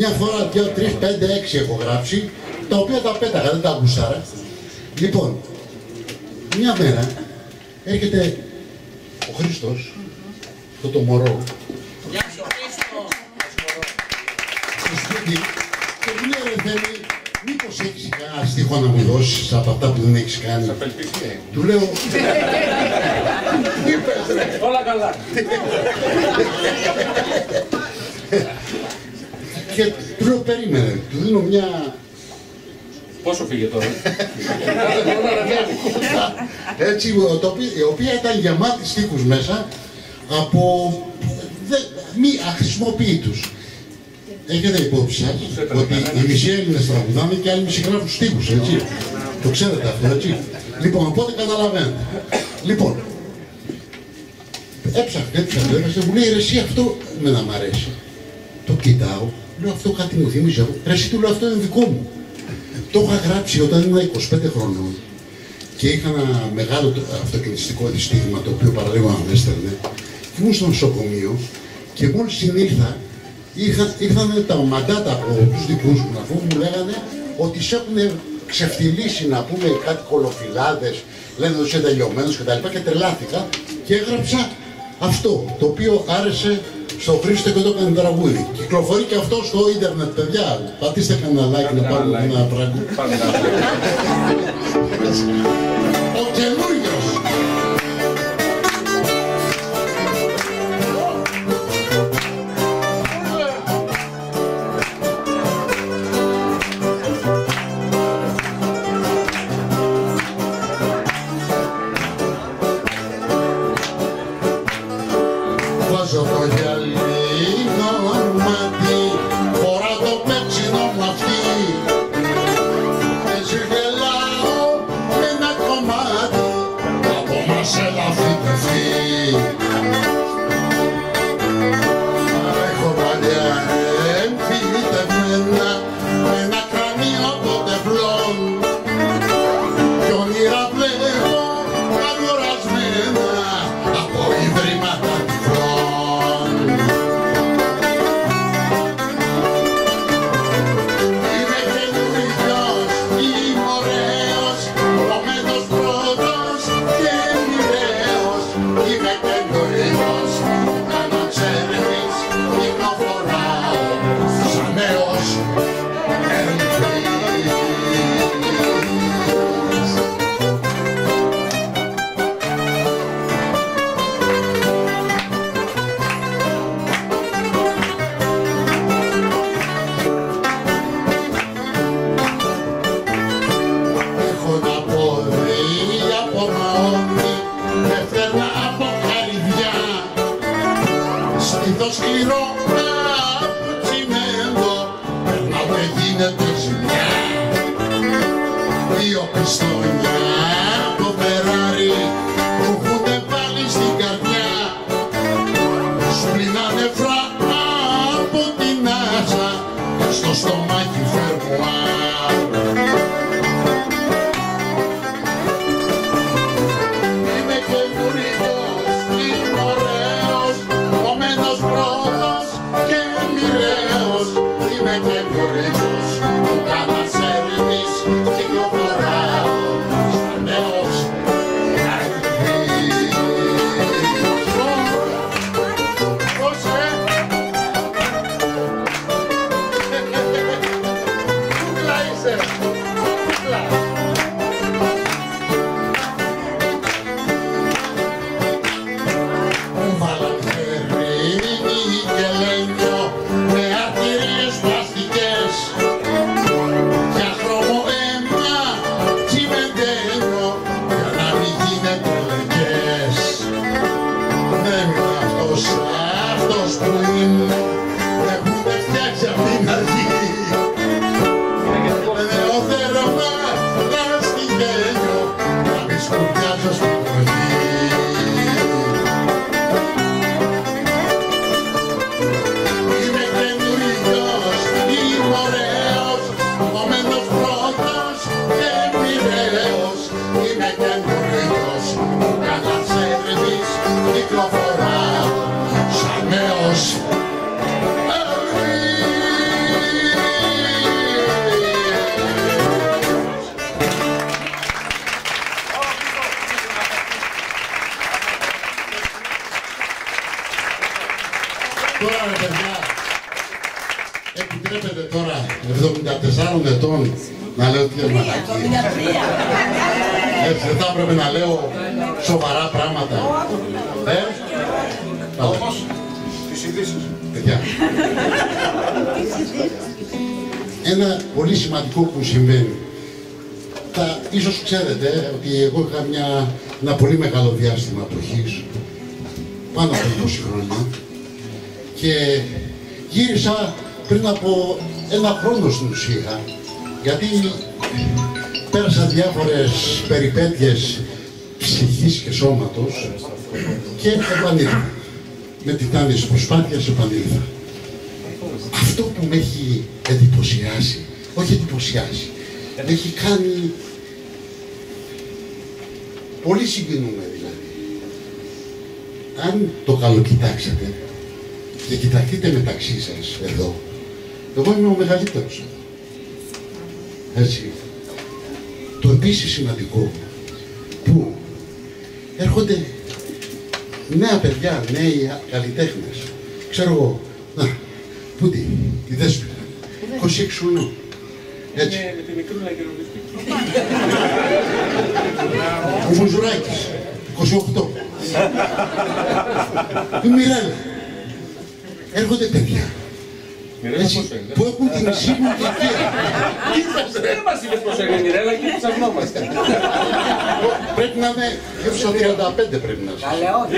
Μια φορά, δύο, τρεις, πέντε, έξι έχω γράψει, τα οποία τα πέταγα, δεν τα γούσταρα. Λοιπόν, μια μέρα έρχεται ο Χριστός, αυτό το μωρό, στο σπίτι και μου λέει ρε Θέμη, μήπως έχεις κανένα στίχο να μου δώσεις από αυτά που δεν έχεις κάνει. Του λέω, Όλα καλά. και του λέω περίμενε, του δίνω μια Πόσο φύγε τώρα; έτσι, το οποίο- η οποία ήταν γεμάτη στίχους μέσα από δε, μη αχρησιμοποιητούς. Έχετε υπόψη σας ότι οι μισοί Έλληνες τραγουδάνε και άλλοι μισοί γράφουν στίχους, έτσι. Το ξέρετε αυτό, έτσι. Λοιπόν, οπότε καταλαβαίνετε. Λοιπόν, έψαχνε, έψαχνε, έψαχνε, μου λέει ρε εσύ αυτό με να μ' αρέσει. Το κοιτάω, Λέω αυτό κάτι μου θύμιζε. Ρε εσύ του λέω αυτό είναι δικό μου. Το είχα γράψει όταν ήμουν 25 χρονών και είχα ένα μεγάλο αυτοκινηστικό δυστύχημα το οποίο παραλίγο να έστελνε. Ήμουν στο νοσοκομείο και μόλις συνήλθα είχα, ήρθαν τα μαντάτα από τους δικούς μου να μου λέγανε ότι σε έχουν ξεφτυλίσει να πούμε κάτι κολοφυλάδες, λένε ότι είσαι τελειωμένος κτλ. Και, και τρελάθηκα και έγραψα αυτό το οποίο άρεσε στο Χρήστο και το έκανε. Κυκλοφορεί και αυτό στο ίντερνετ, παιδιά. Πατήστε κανένα like να πάρουμε ένα τραγούδι. πριν από ένα χρόνο στην ουσία γιατί πέρασα διάφορες περιπέτειες ψυχής και σώματος και επανήλθα. Με τιτάνιες προσπάθειες επανήλθα. Αυτό που με έχει εντυπωσιάσει, όχι εντυπωσιάσει, με έχει κάνει πολύ συγκινούμε δηλαδή. Αν το καλοκοιτάξετε και κοιταχτείτε μεταξύ σας εδώ, ο μεγαλύτερος. Έτσι. Το επίσης σημαντικό που έρχονται νέα παιδιά, νέοι καλλιτέχνες. Ξέρω εγώ, να, πού τη, τη δέσποινα, 26 χρονών. Έτσι. Ε, με τη μικρούλα και Ο Μουζουράκης, 28. Η Μιρέλα, που έχουν τη μισή μου ηλικία. Δεν μας είπες πόσο είναι η Μιρέλα και ψαχνόμαστε. Πρέπει να είναι γύρω στα 35 πρέπει να είσαι. Καλέ, όχι.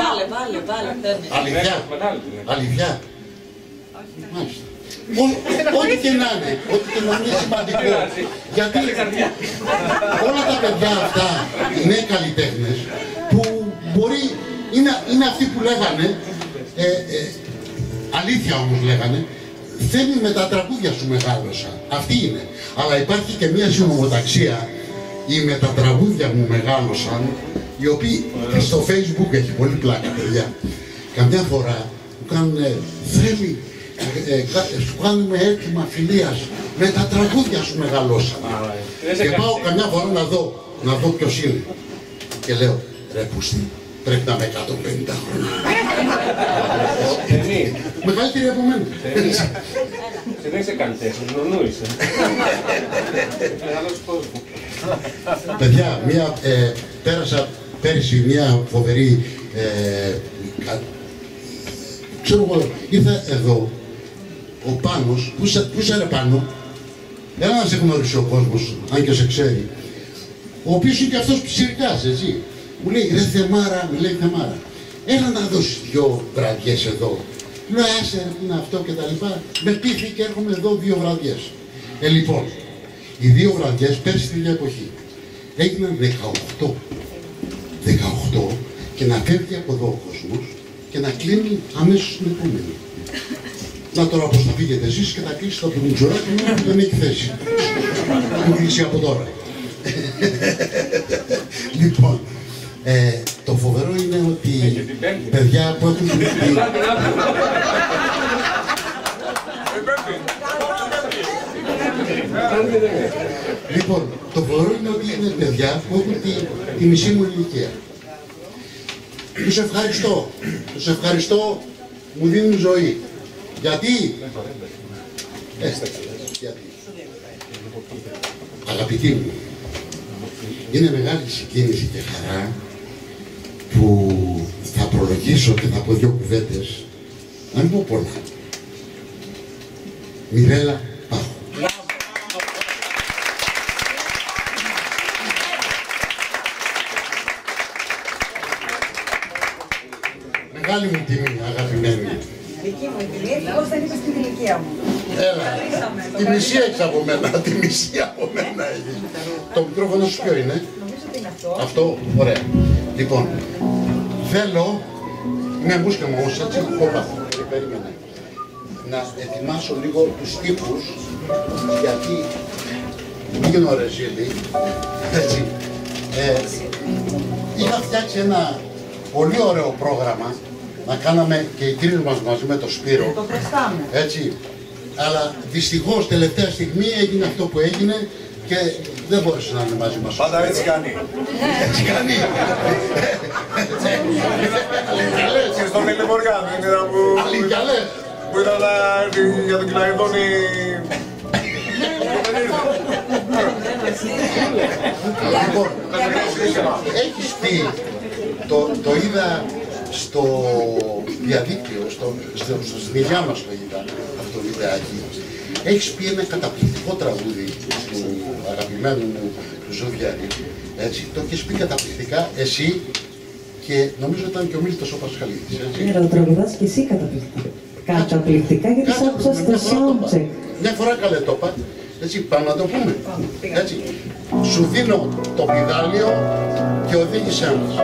Βάλε, βάλε, βάλε, φέρνει. Αλήθεια. Μεγάλη την είναι. Αλήθεια. Μάλιστα. Ό- Ό,τι και να είναι, ό,τι και να είναι σημαντικό. Γιατί όλα τα παιδιά αυτά, οι νέοι καλλιτέχνε, που μπορεί, είναι, είναι αυτοί που λέγανε, ε, ε, αλήθεια όμως λέγανε, θέλει με τα τραγούδια σου μεγάλωσα. Αυτή είναι. Αλλά υπάρχει και μια συνομοταξία, οι με τα τραγούδια μου μεγάλωσαν, οι οποίοι στο facebook έχει πολύ πλάκα παιδιά. Καμιά φορά μου κάνουν θέλει, ε, ε, κα- σου κάνουμε έτοιμα φιλίας, με τα τραγούδια σου μεγαλώσαν. Δεν σε Και κάνει. πάω καμιά φορά να δω, να δω ποιος είναι. Και λέω, ρε πούστη, πρέπει να είμαι 150 χρόνια. Ταινί. Μεγαλύτερη από μένα. Σε δεν είσαι καλλιτέχνης, νονού είσαι. Μεγάλος κόσμος. Παιδιά, μία, ε, πέρασα πέρυσι μια φοβερή, ε, κα- ξέρω εγώ, ήρθα εδώ, ο Πάνος, πού είσαι, πού είσαι ρε Πάνο, έλα να σε γνωρίσει ο κόσμος, αν και σε ξέρει, ο οποίος είναι και αυτός ψηρικάς, έτσι. Μου λέει, ρε Θεμάρα, μου λέει Θεμάρα, έλα να δώσεις δυο βραδιές εδώ. Λέω, άσε ρε, τι είναι αυτό και τα λοιπά. Με πείθη και έρχομαι εδώ δύο βραδιές. Ε, λοιπόν, οι δύο βραδιές πέρσι την ίδια εποχή έγιναν 18. 18 και να φεύγει από εδώ ο κόσμος και να κλείνει αμέσως την επόμενη. Να τώρα πώς θα φύγετε εσείς και θα κλείσει το πλουμιτζουράκι μου που δεν έχει θέση. Μου κλείσει από τώρα. λοιπόν, ε, το φοβερό είναι ότι την Πέμπτη. παιδιά που έχουν την, την, Λοιπόν, το φοβερό είναι ότι είναι παιδιά που έχουν τη, τη μισή μου ηλικία. Τους ευχαριστώ. Τους ευχαριστώ. Μου δίνουν ζωή. Γιατί; Ε, γιατί; Αγαπητοί μου, είναι μεγάλη συγκίνηση και χαρά που θα προλογίσω και θα πω δύο κουβέντες, να μην πω πολλά. Μιρέλα Πάχου. Μεγάλη μου τιμή, αγαπημένη. Δική μου η τιμή, ευτυχώς δεν είπες την ηλικία μου. Έλα, τη μισή έχεις από μένα, τη μισή από μένα έχεις. Το μικρόφωνο σου ποιο είναι, Νομίζω ότι είναι αυτό. αυτό, ωραία. Λοιπόν, θέλω, είναι μουσικά μου όμως έτσι, κόμπα, περίμενε, να ετοιμάσω λίγο τους τύπους, γιατί πήγαινε ο Ρεζίλη, έτσι, ε, είχα φτιάξει ένα πολύ ωραίο πρόγραμμα, να κάναμε και οι τρεις μας μαζί με το Σπύρο, Το χρωστάμε. έτσι. Αλλά δυστυχώς τελευταία στιγμή έγινε αυτό που έγινε και δεν μπόρεσε να είναι μαζί μας. Πάντα έτσι κάνει. Έτσι κάνει. Και στον Ελιμοριά δεν ήταν που... Αλικιαλές. Που ήταν να έρθει για τον Κυλαϊδόνη... Λοιπόν, έχεις πει, το, το είδα στο διαδίκτυο, στο, στο, στο, στη δουλειά μας το είδα αυτό το βιντεάκι. Έχεις πει ένα καταπληκτικό τραγούδι του αγαπημένου μου του Ζουδιάρη. Έτσι, το έχεις πει καταπληκτικά εσύ και νομίζω ήταν και ο Μίλτος ο Πασχαλίδης. Έτσι. Ναι, το τραγουδάς και εσύ καταπληκτικά. Καταπληκτικά γιατί σ' Κάτσε, άκουσα στο μια φορά το είπα. soundcheck. Μια φορά καλέ το είπα. Έτσι, πάμε να το πούμε. Έτσι. Σου δίνω το πιδάλιο και οδήγησέ μας.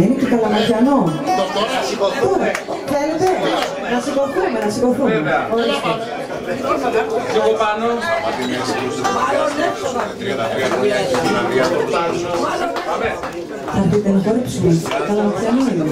είναι και καλαματιανό. Τώρα σηκωθούμε. Θέλετε, να σηκωθούμε, να σηκωθούμε. Ορίστε. Λίγο πάνω. Θα πείτε να χορέψουμε. Καλαματιανό είναι.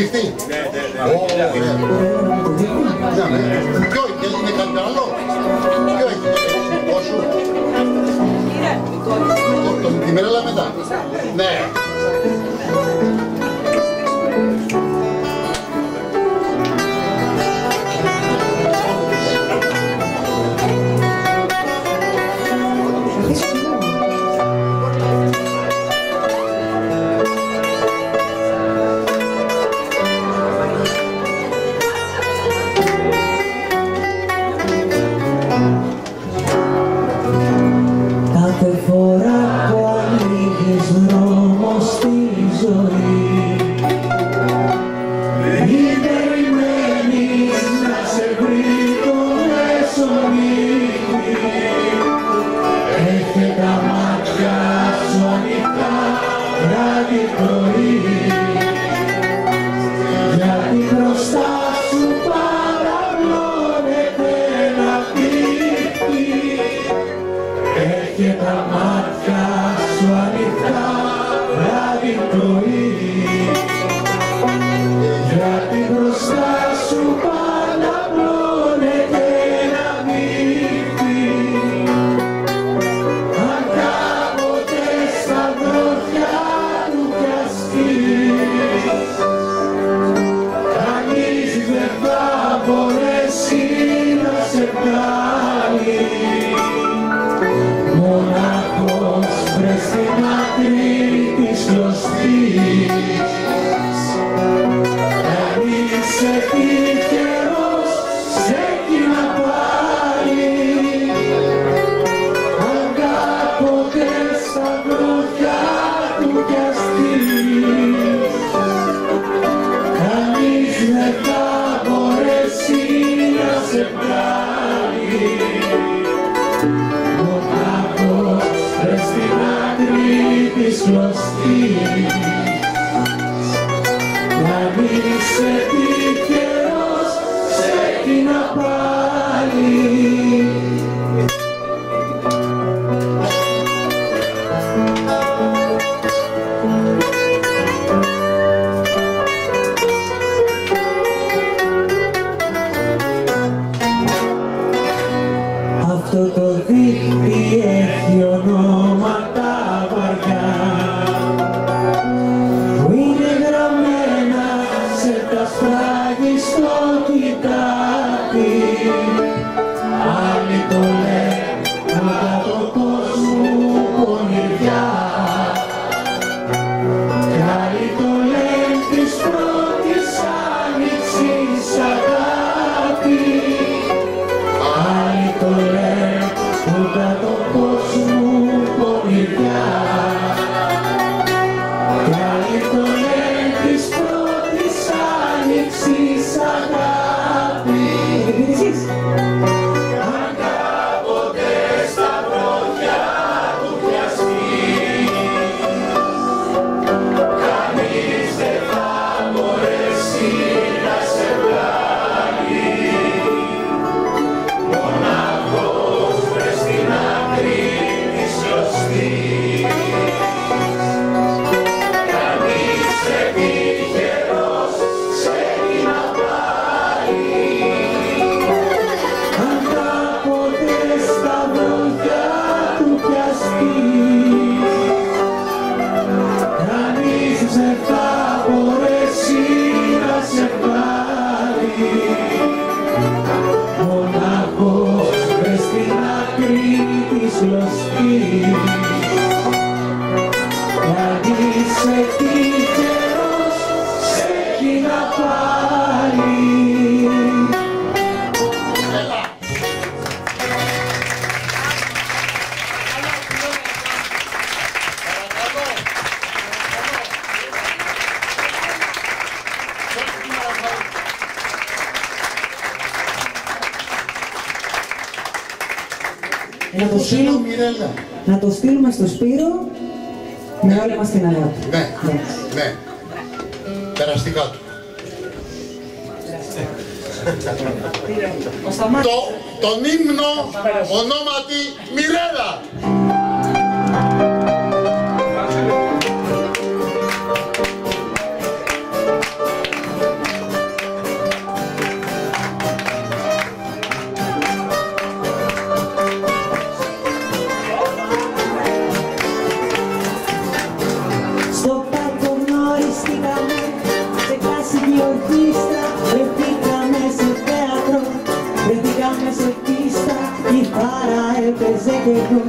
δείχνει. Ναι, ναι ναι. ναι, ναι. Ποιο είναι κάτι καλό. Ποιο έχει. Πόσο. Τη μέρα μετά. Ναι. το στείλουμε στο Σπύρο με όλη μας την αγάπη. Ναι, ναι. Περαστικά του. το, τον ύμνο ονόματι Μιρέλα. 对。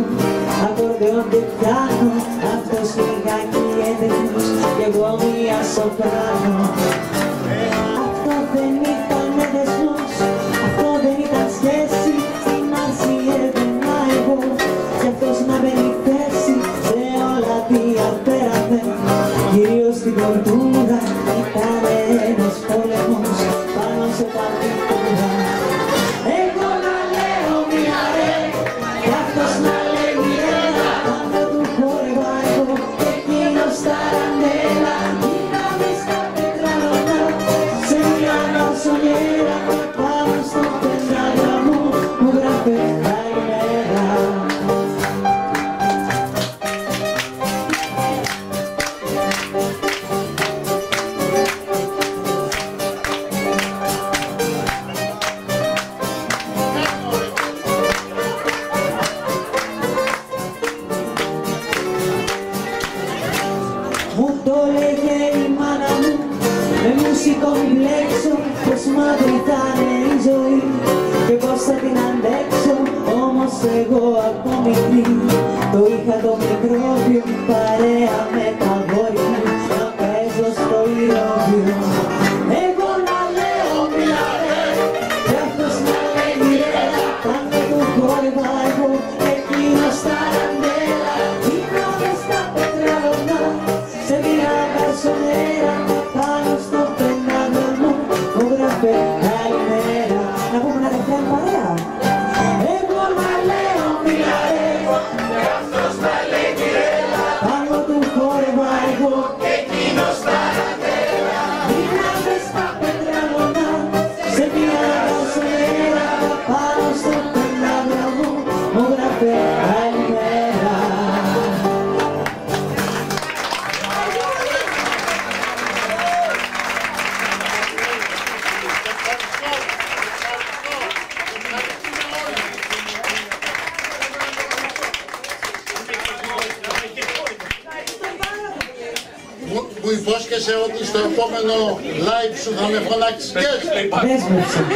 mesmo, Edson.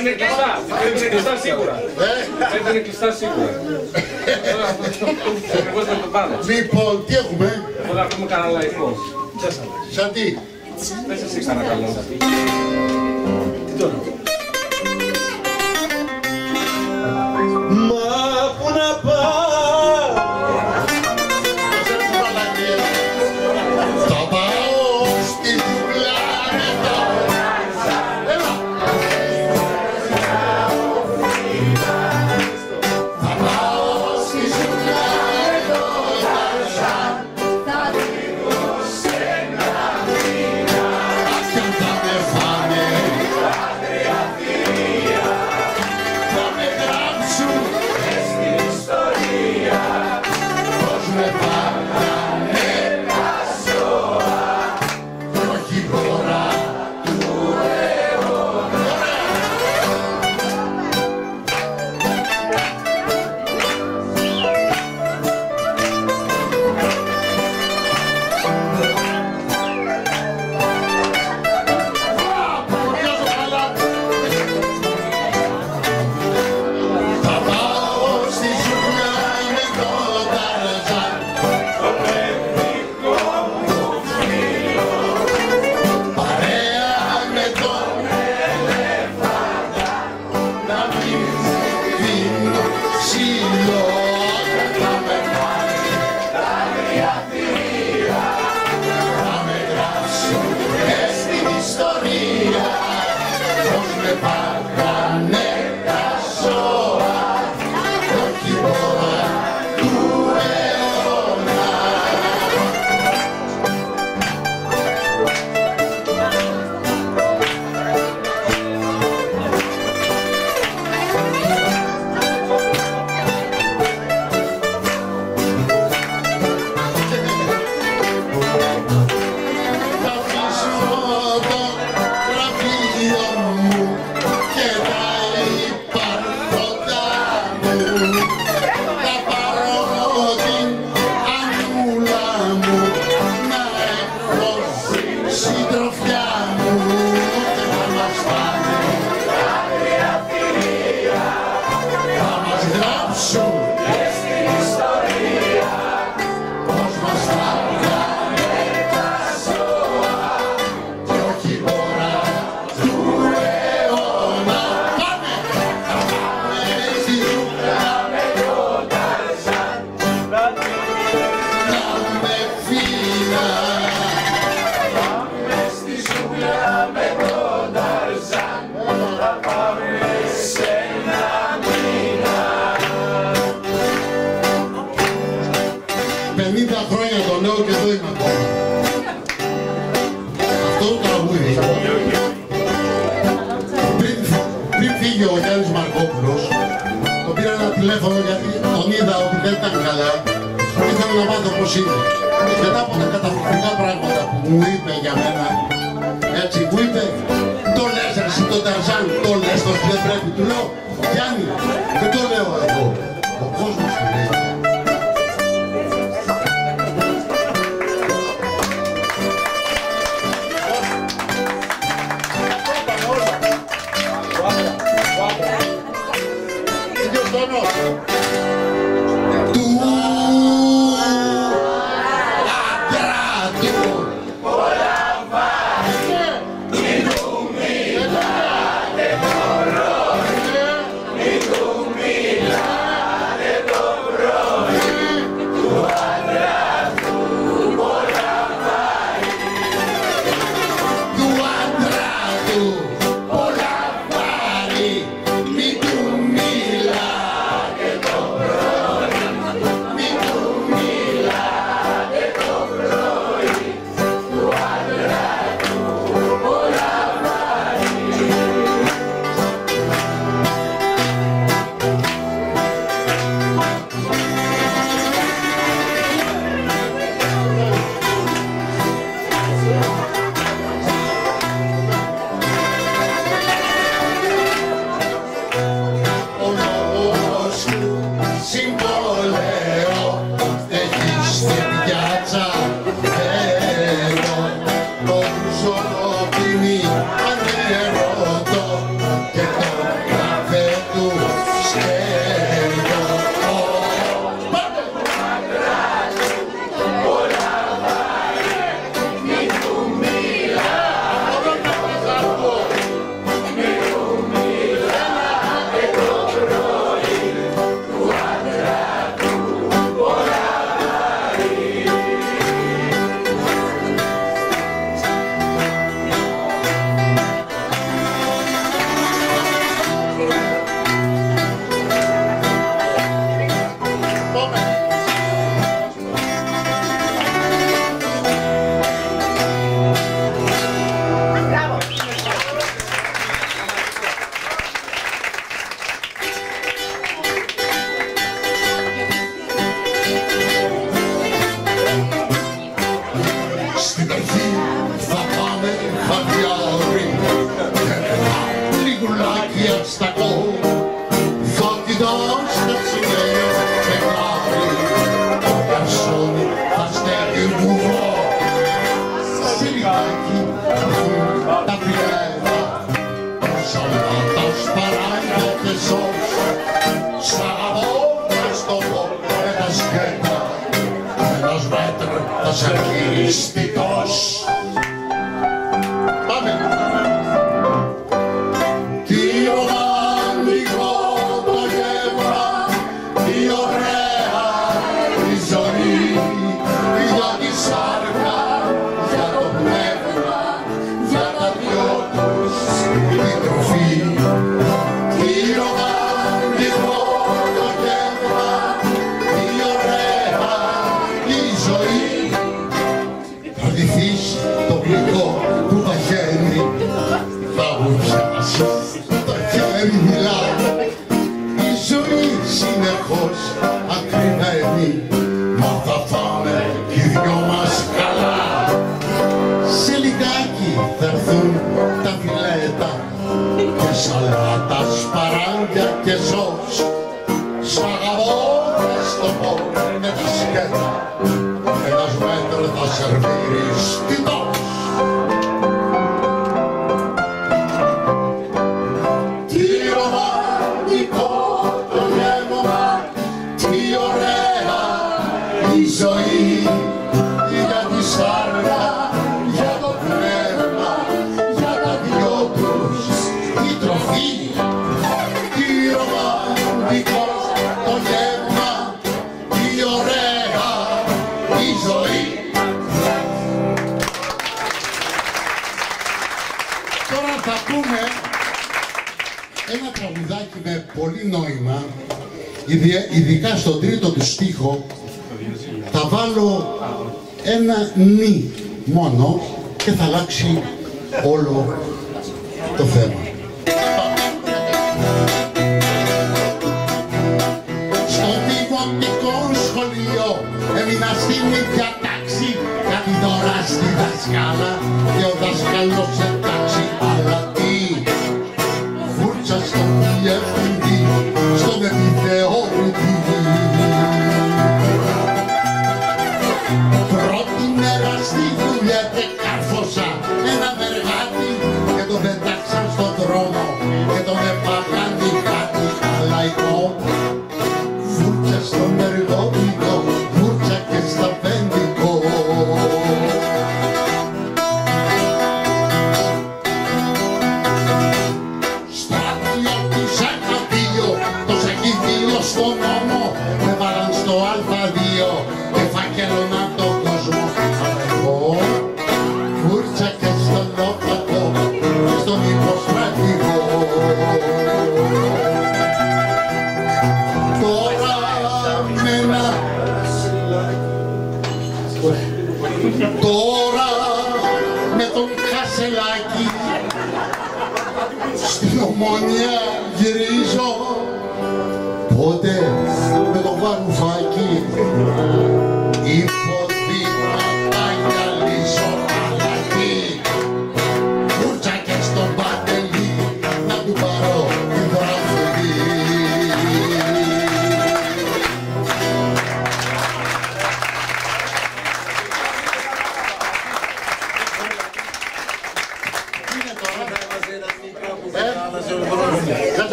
είναι κλειστά. είναι κλειστά σίγουρα. Δεν είναι κλειστά σίγουρα. Εγώ με το πάνω. Λοιπόν, τι έχουμε; Τώρα έχουμε κανένα λαϊκό. Σαν τι. Δεν σας ξανακαλώ. ειδικά στον τρίτο του στίχο, θα βάλω ένα νι μόνο και θα αλλάξει όλο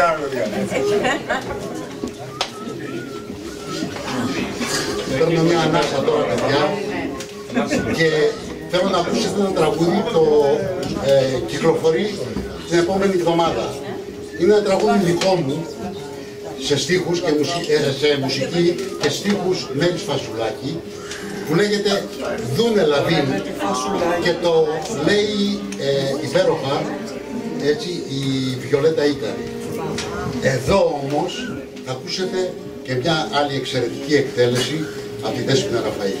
κάνουμε. Παίρνω μια ανάσα τώρα παιδιά και θέλω να ακούσετε ένα τραγούδι το ε, κυκλοφορεί την επόμενη εβδομάδα. Είναι ένα τραγούδι δικό μου σε στίχους και μουσική, ε, σε μουσική και στίχους Μέρης Φασουλάκη που λέγεται Δούνε Λαβίν και το λέει ε, υπέροχα έτσι, η Βιολέτα Ίκαρη. Εδώ όμως θα ακούσετε και μια άλλη εξαιρετική εκτέλεση από τη Δέσποινα Ραφαή.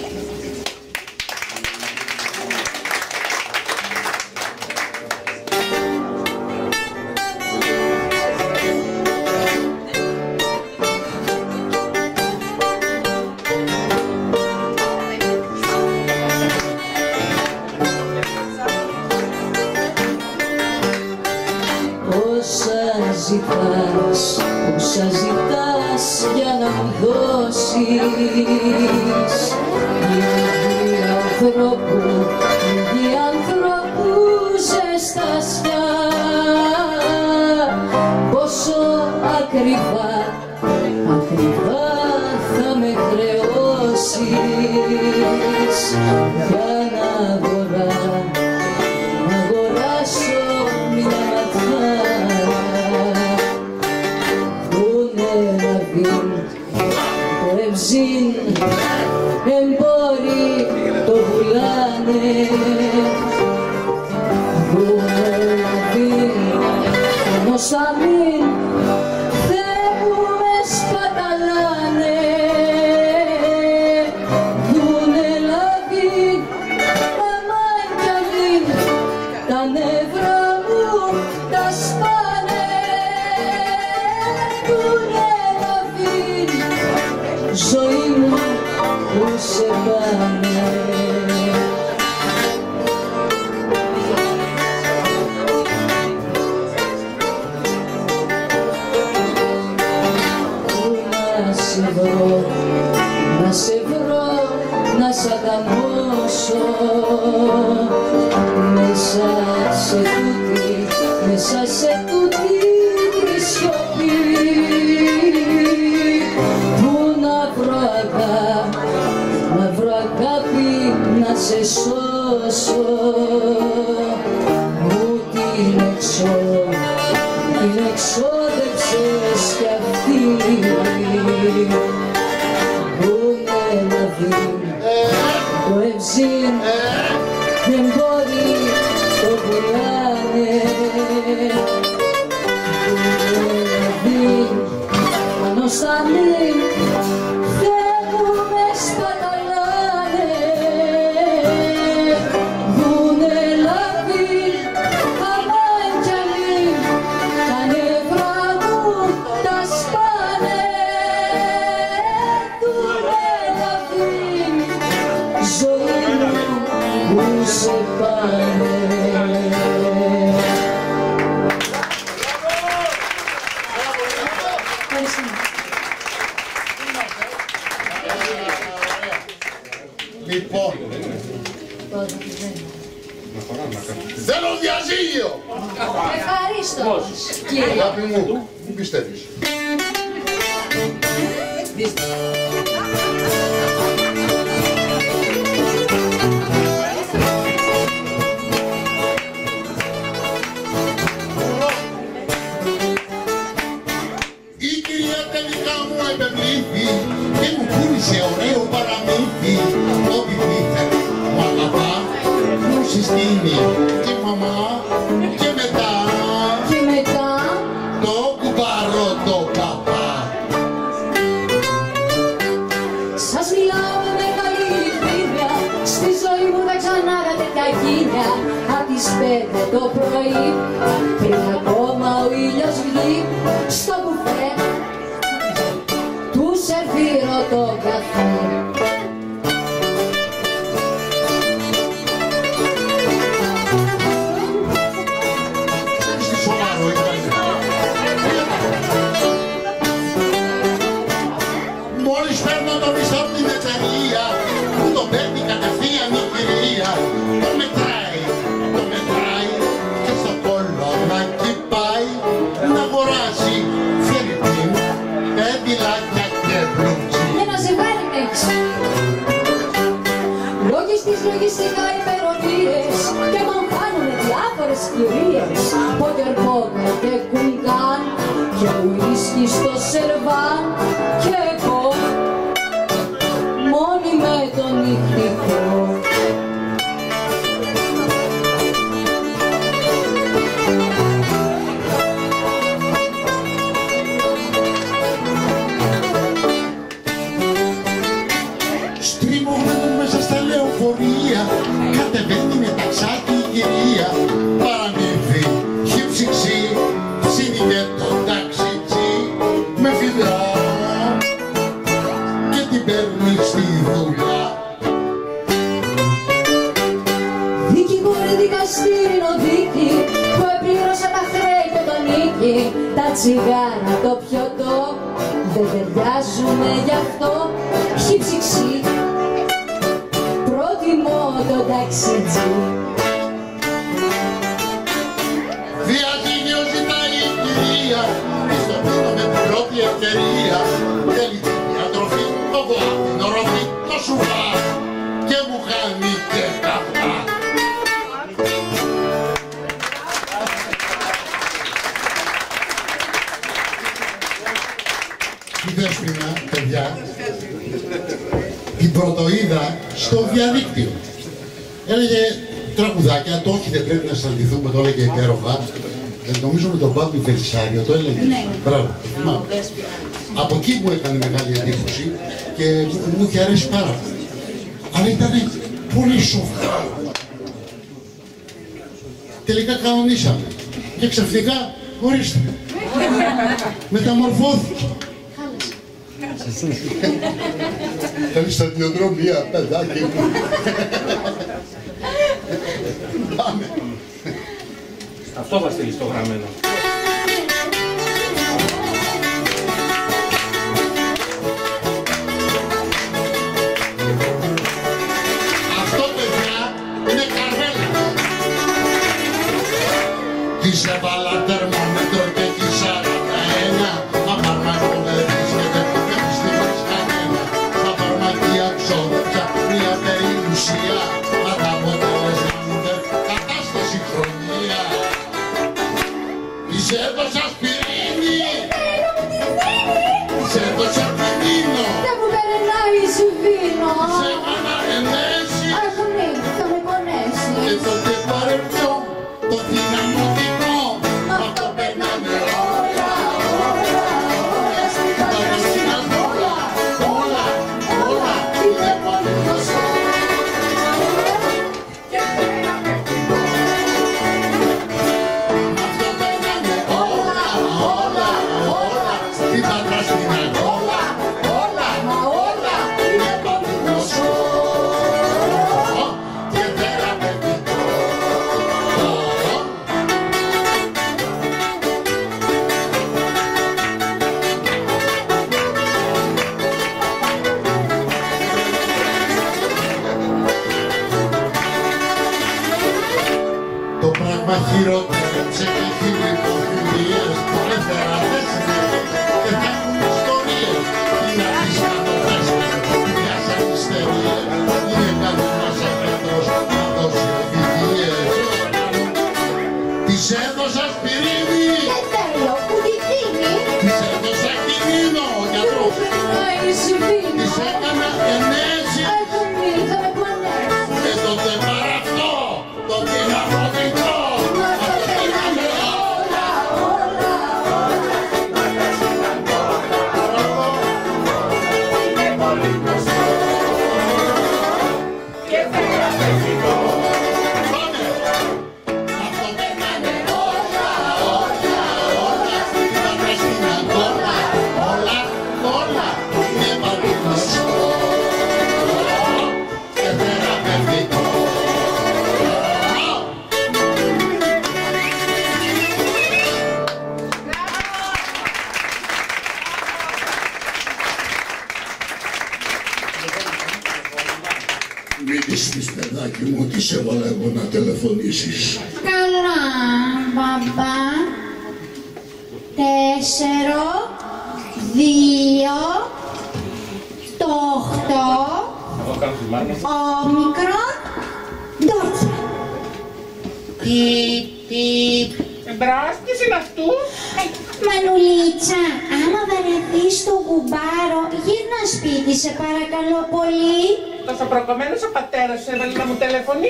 παραμύθι χύψηξή το ταξιτζί με φιλιά. Και την παίρνει στη δουλειά. Δίκη χωρί δικαστήριο δίκη που επλήρωσα τα χρέη και το νίκη. Τα τσιγάρα το πιωτό δεν ταιριάζουμε γι' αυτό. Χύψιξη, προτιμώ το ταξιτζί διαδίκτυο. Έλεγε τραγουδάκια, το όχι δεν πρέπει να συναντηθούμε, το έλεγε υπέροχα. Ε, νομίζω με τον Μπάμπη Βελισάριο το έλεγε. Ναι. Μπράβο. Από εκεί που έκανε μεγάλη εντύπωση και μου είχε αρέσει πάρα πολύ. Αλλά ήταν πολύ σοβαρό. Τελικά κανονίσαμε. Και ξαφνικά, ορίστε. Μεταμορφώθηκε εσείς. Θέλεις στρατιοδρομία, παιδάκι μου. Αυτό θα στείλεις το γραμμένο.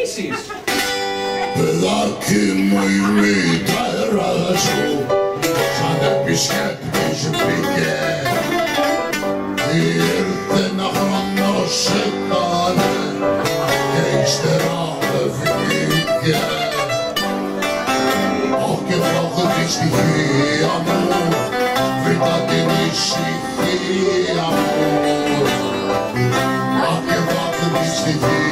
εξής. Παιδάκι μου η τα Ελλάδα σου. Σαν επισκέπτης πήγε ήρθε να χρονώσει κάνε και ύστερα δεν βγήκε ο κεφρόχο της στοιχεία μου βρήκα την ησυχία μου. Μα και στοιχεία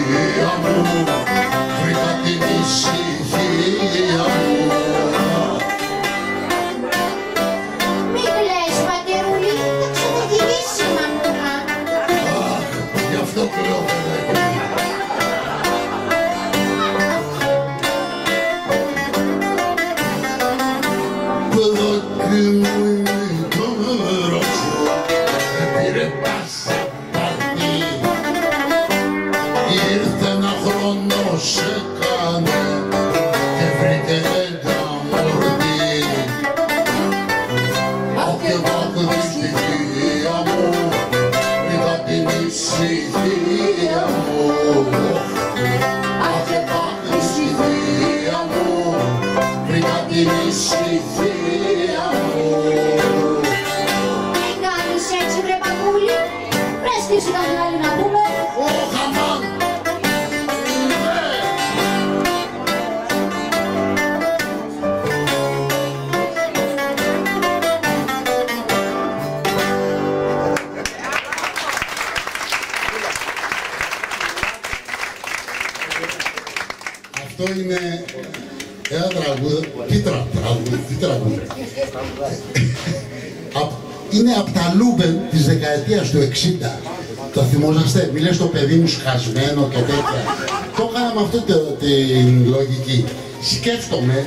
Το έκανα με αυτή την λογική. Σκέφτομαι,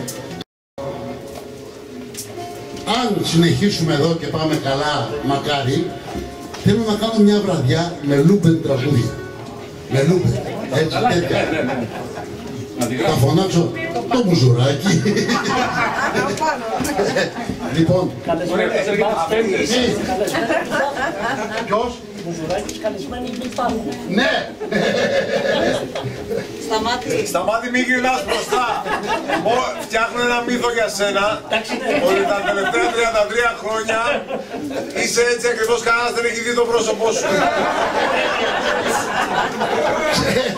αν συνεχίσουμε εδώ και πάμε καλά, μακάρι, θέλω να κάνω μια βραδιά με λούμπεν τραγούδια. Με λούμπεν, έτσι τέτοια. Θα φωνάξω το μπουζουράκι. Λοιπόν. Ε, ποιος; Ναι, Σταμάτη. Σταμάτη μην γυρνάς μπροστά. Ω, Φτιάχνουν ένα μύθο για σένα ότι τα τελευταία 33 χρόνια είσαι έτσι ακριβώς κανένας δεν έχει δει το πρόσωπό σου.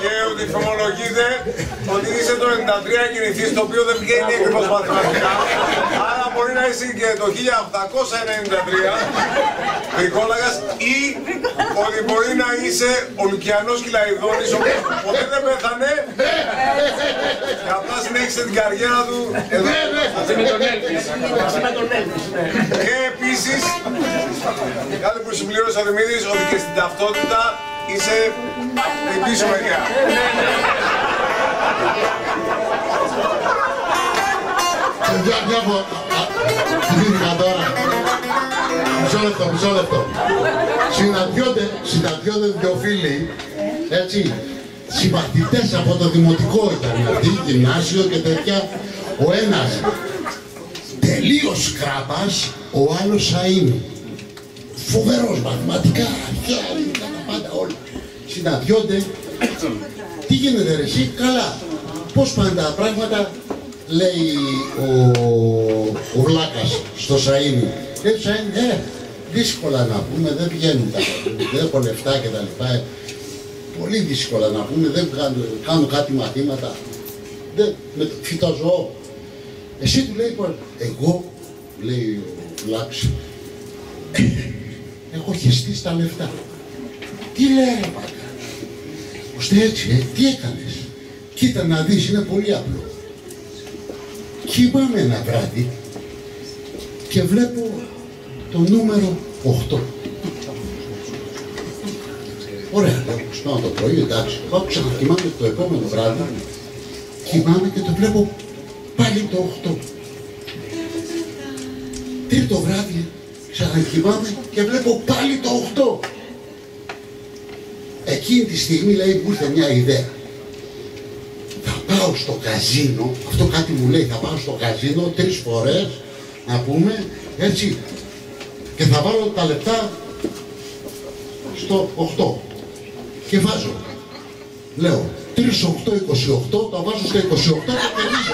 Και ότι φημολογείται ότι είσαι το 93 γεννηθής το οποίο δεν βγαίνει ακριβώς μαθηματικά. Άρα μπορεί να είσαι και το 1893 Γρικόλαγας ή ότι μπορεί να είσαι ο Λουκιανός Κυλαϊδόνης ο οποίος ποτέ δεν πέθανε και απλά συνέχισε την καριέρα του εδώ. Μαζί με τον Έλβης. Μαζί με τον Έλβης, ναι. Και επίσης, κάτι που συμπλήρωσε ο Δημήτρης, ότι και στην ταυτότητα είσαι την πίσω μεριά. Παιδιά, μια φο- α, Θυμήθηκα τώρα. Μισό λεπτό, μισό λεπτό. Συναντιόνται, συναντιόνται δυο φίλοι, έτσι, συμπαθητές από το δημοτικό ήταν αυτοί, γυμνάσιο και τέτοια. Ο ένας τελείως κράπας, ο άλλος σαΐνι. Φοβερός μαθηματικά, αρχαία, τα πάντα όλα. Συναντιόνται, τι γίνεται ρε εσύ, καλά. Πώς πάνε τα πράγματα, λέει ο, ο Βλάκας στο Σαΐνι. Λέει το Σαΐνι, ε, δύσκολα να πούμε, δεν βγαίνουν τα, δεν έχω λεφτά και τα λοιπά. ε, Πολύ δύσκολα να πούμε, δεν κάνω, κάνω κάτι μαθήματα. Δεν, με το φυτοζωό. Εσύ του λέει, «Πώς». εγώ, λέει ο Βλάκης, έχω χεστεί στα λεφτά. Τι λέει ρε μπακα. Ώστε έτσι, ε, τι έκανες; Κοίτα να δεις, είναι πολύ απλό. Κοιμάμαι ένα βράδυ και βλέπω το νούμερο 8. Ωραία, λέω, ξυπνάω το πρωί, εντάξει. Πάω ξανακοιμάμαι το επόμενο βράδυ. Κοιμάμαι και το βλέπω πάλι το 8. Τρίτο βράδυ ξανακοιμάμαι και βλέπω πάλι το 8. Εκείνη τη στιγμή λέει μου ήρθε μια ιδέα. Θα πάω στο καζίνο, αυτό κάτι μου λέει, θα πάω στο καζίνο τρεις φορές, να πούμε, έτσι, και θα βάλω τα λεπτά στο 8. Και βάζω. Λέω, 3, 8, 28, τα βάζω στο 28 και κερδίζω.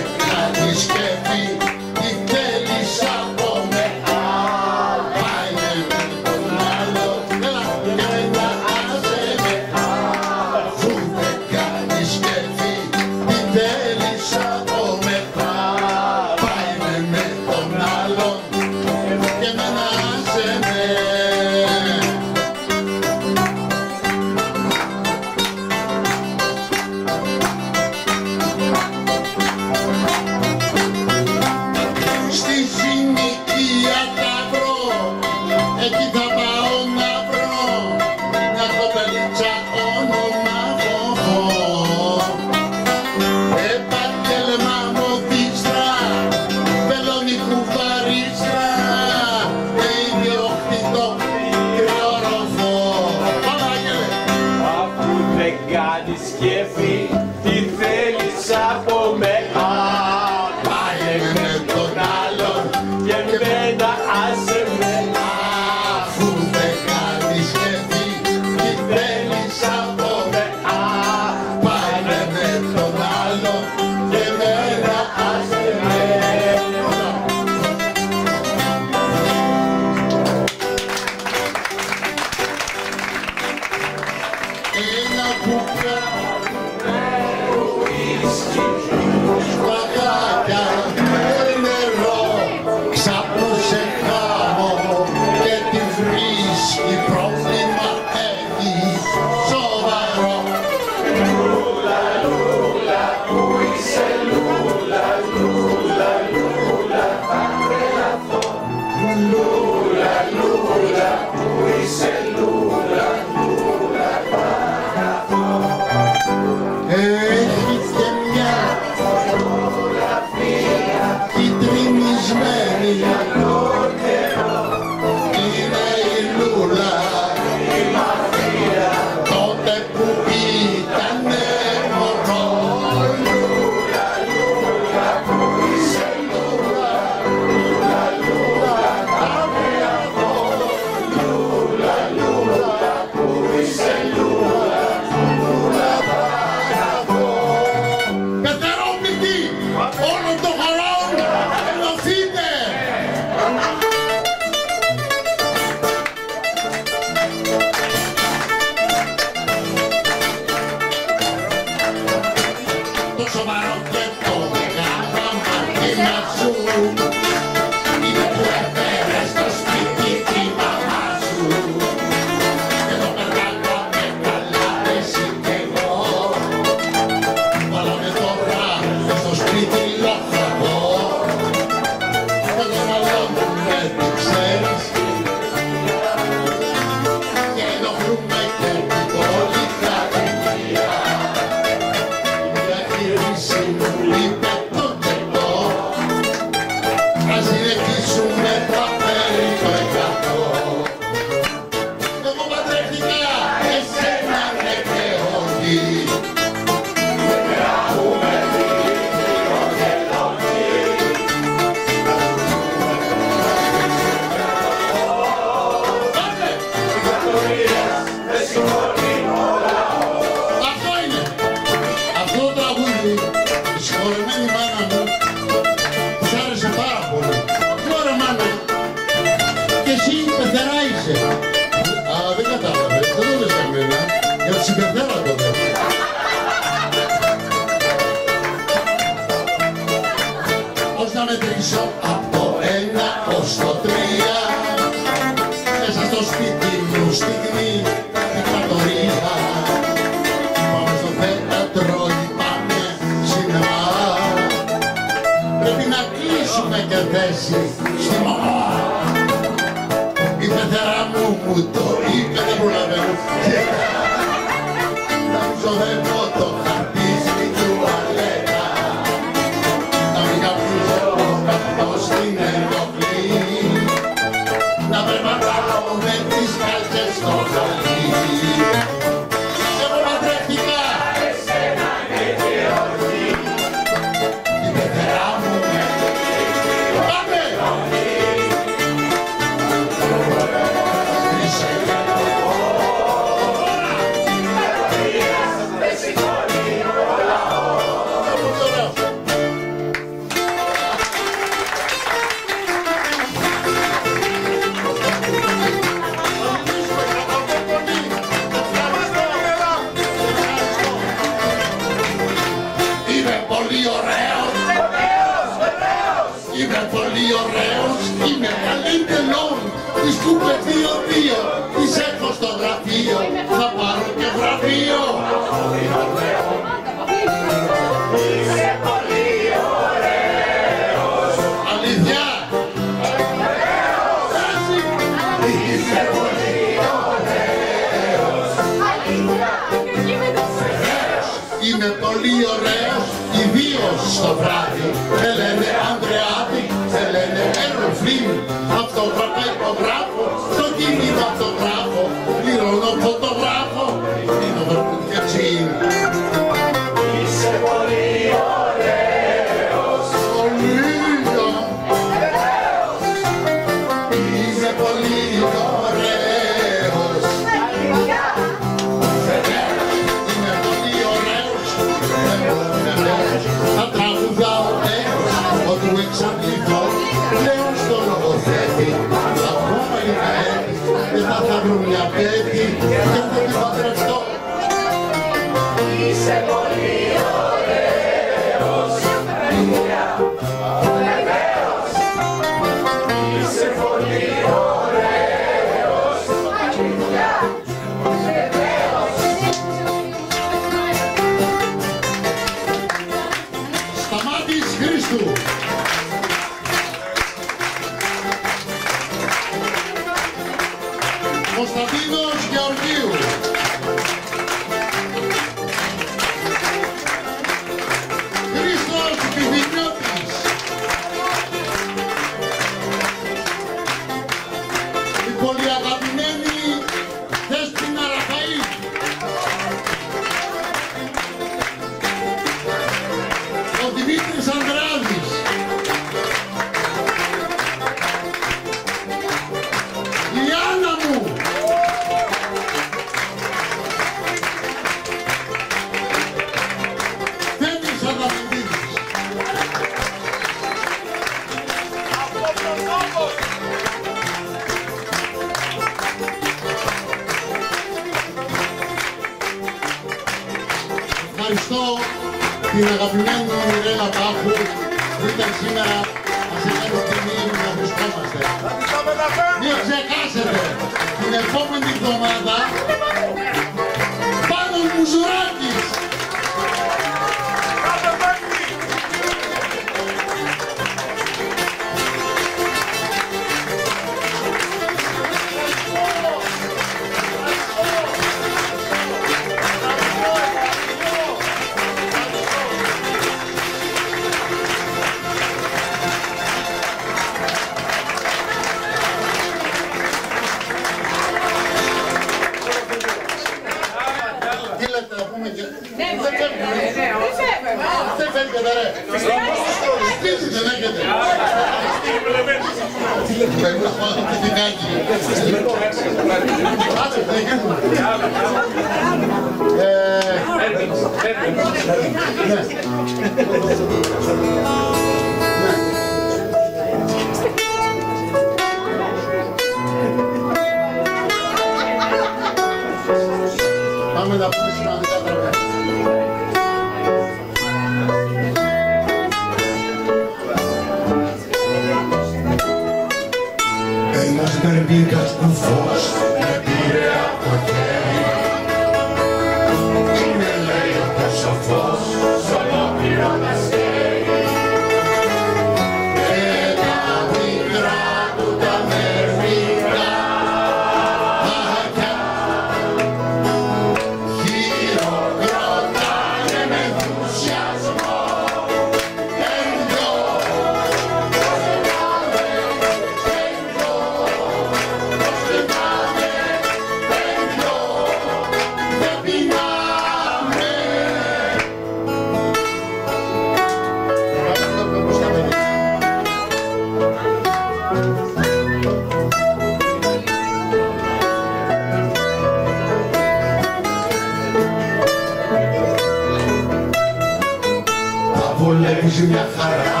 Βολεύεις μια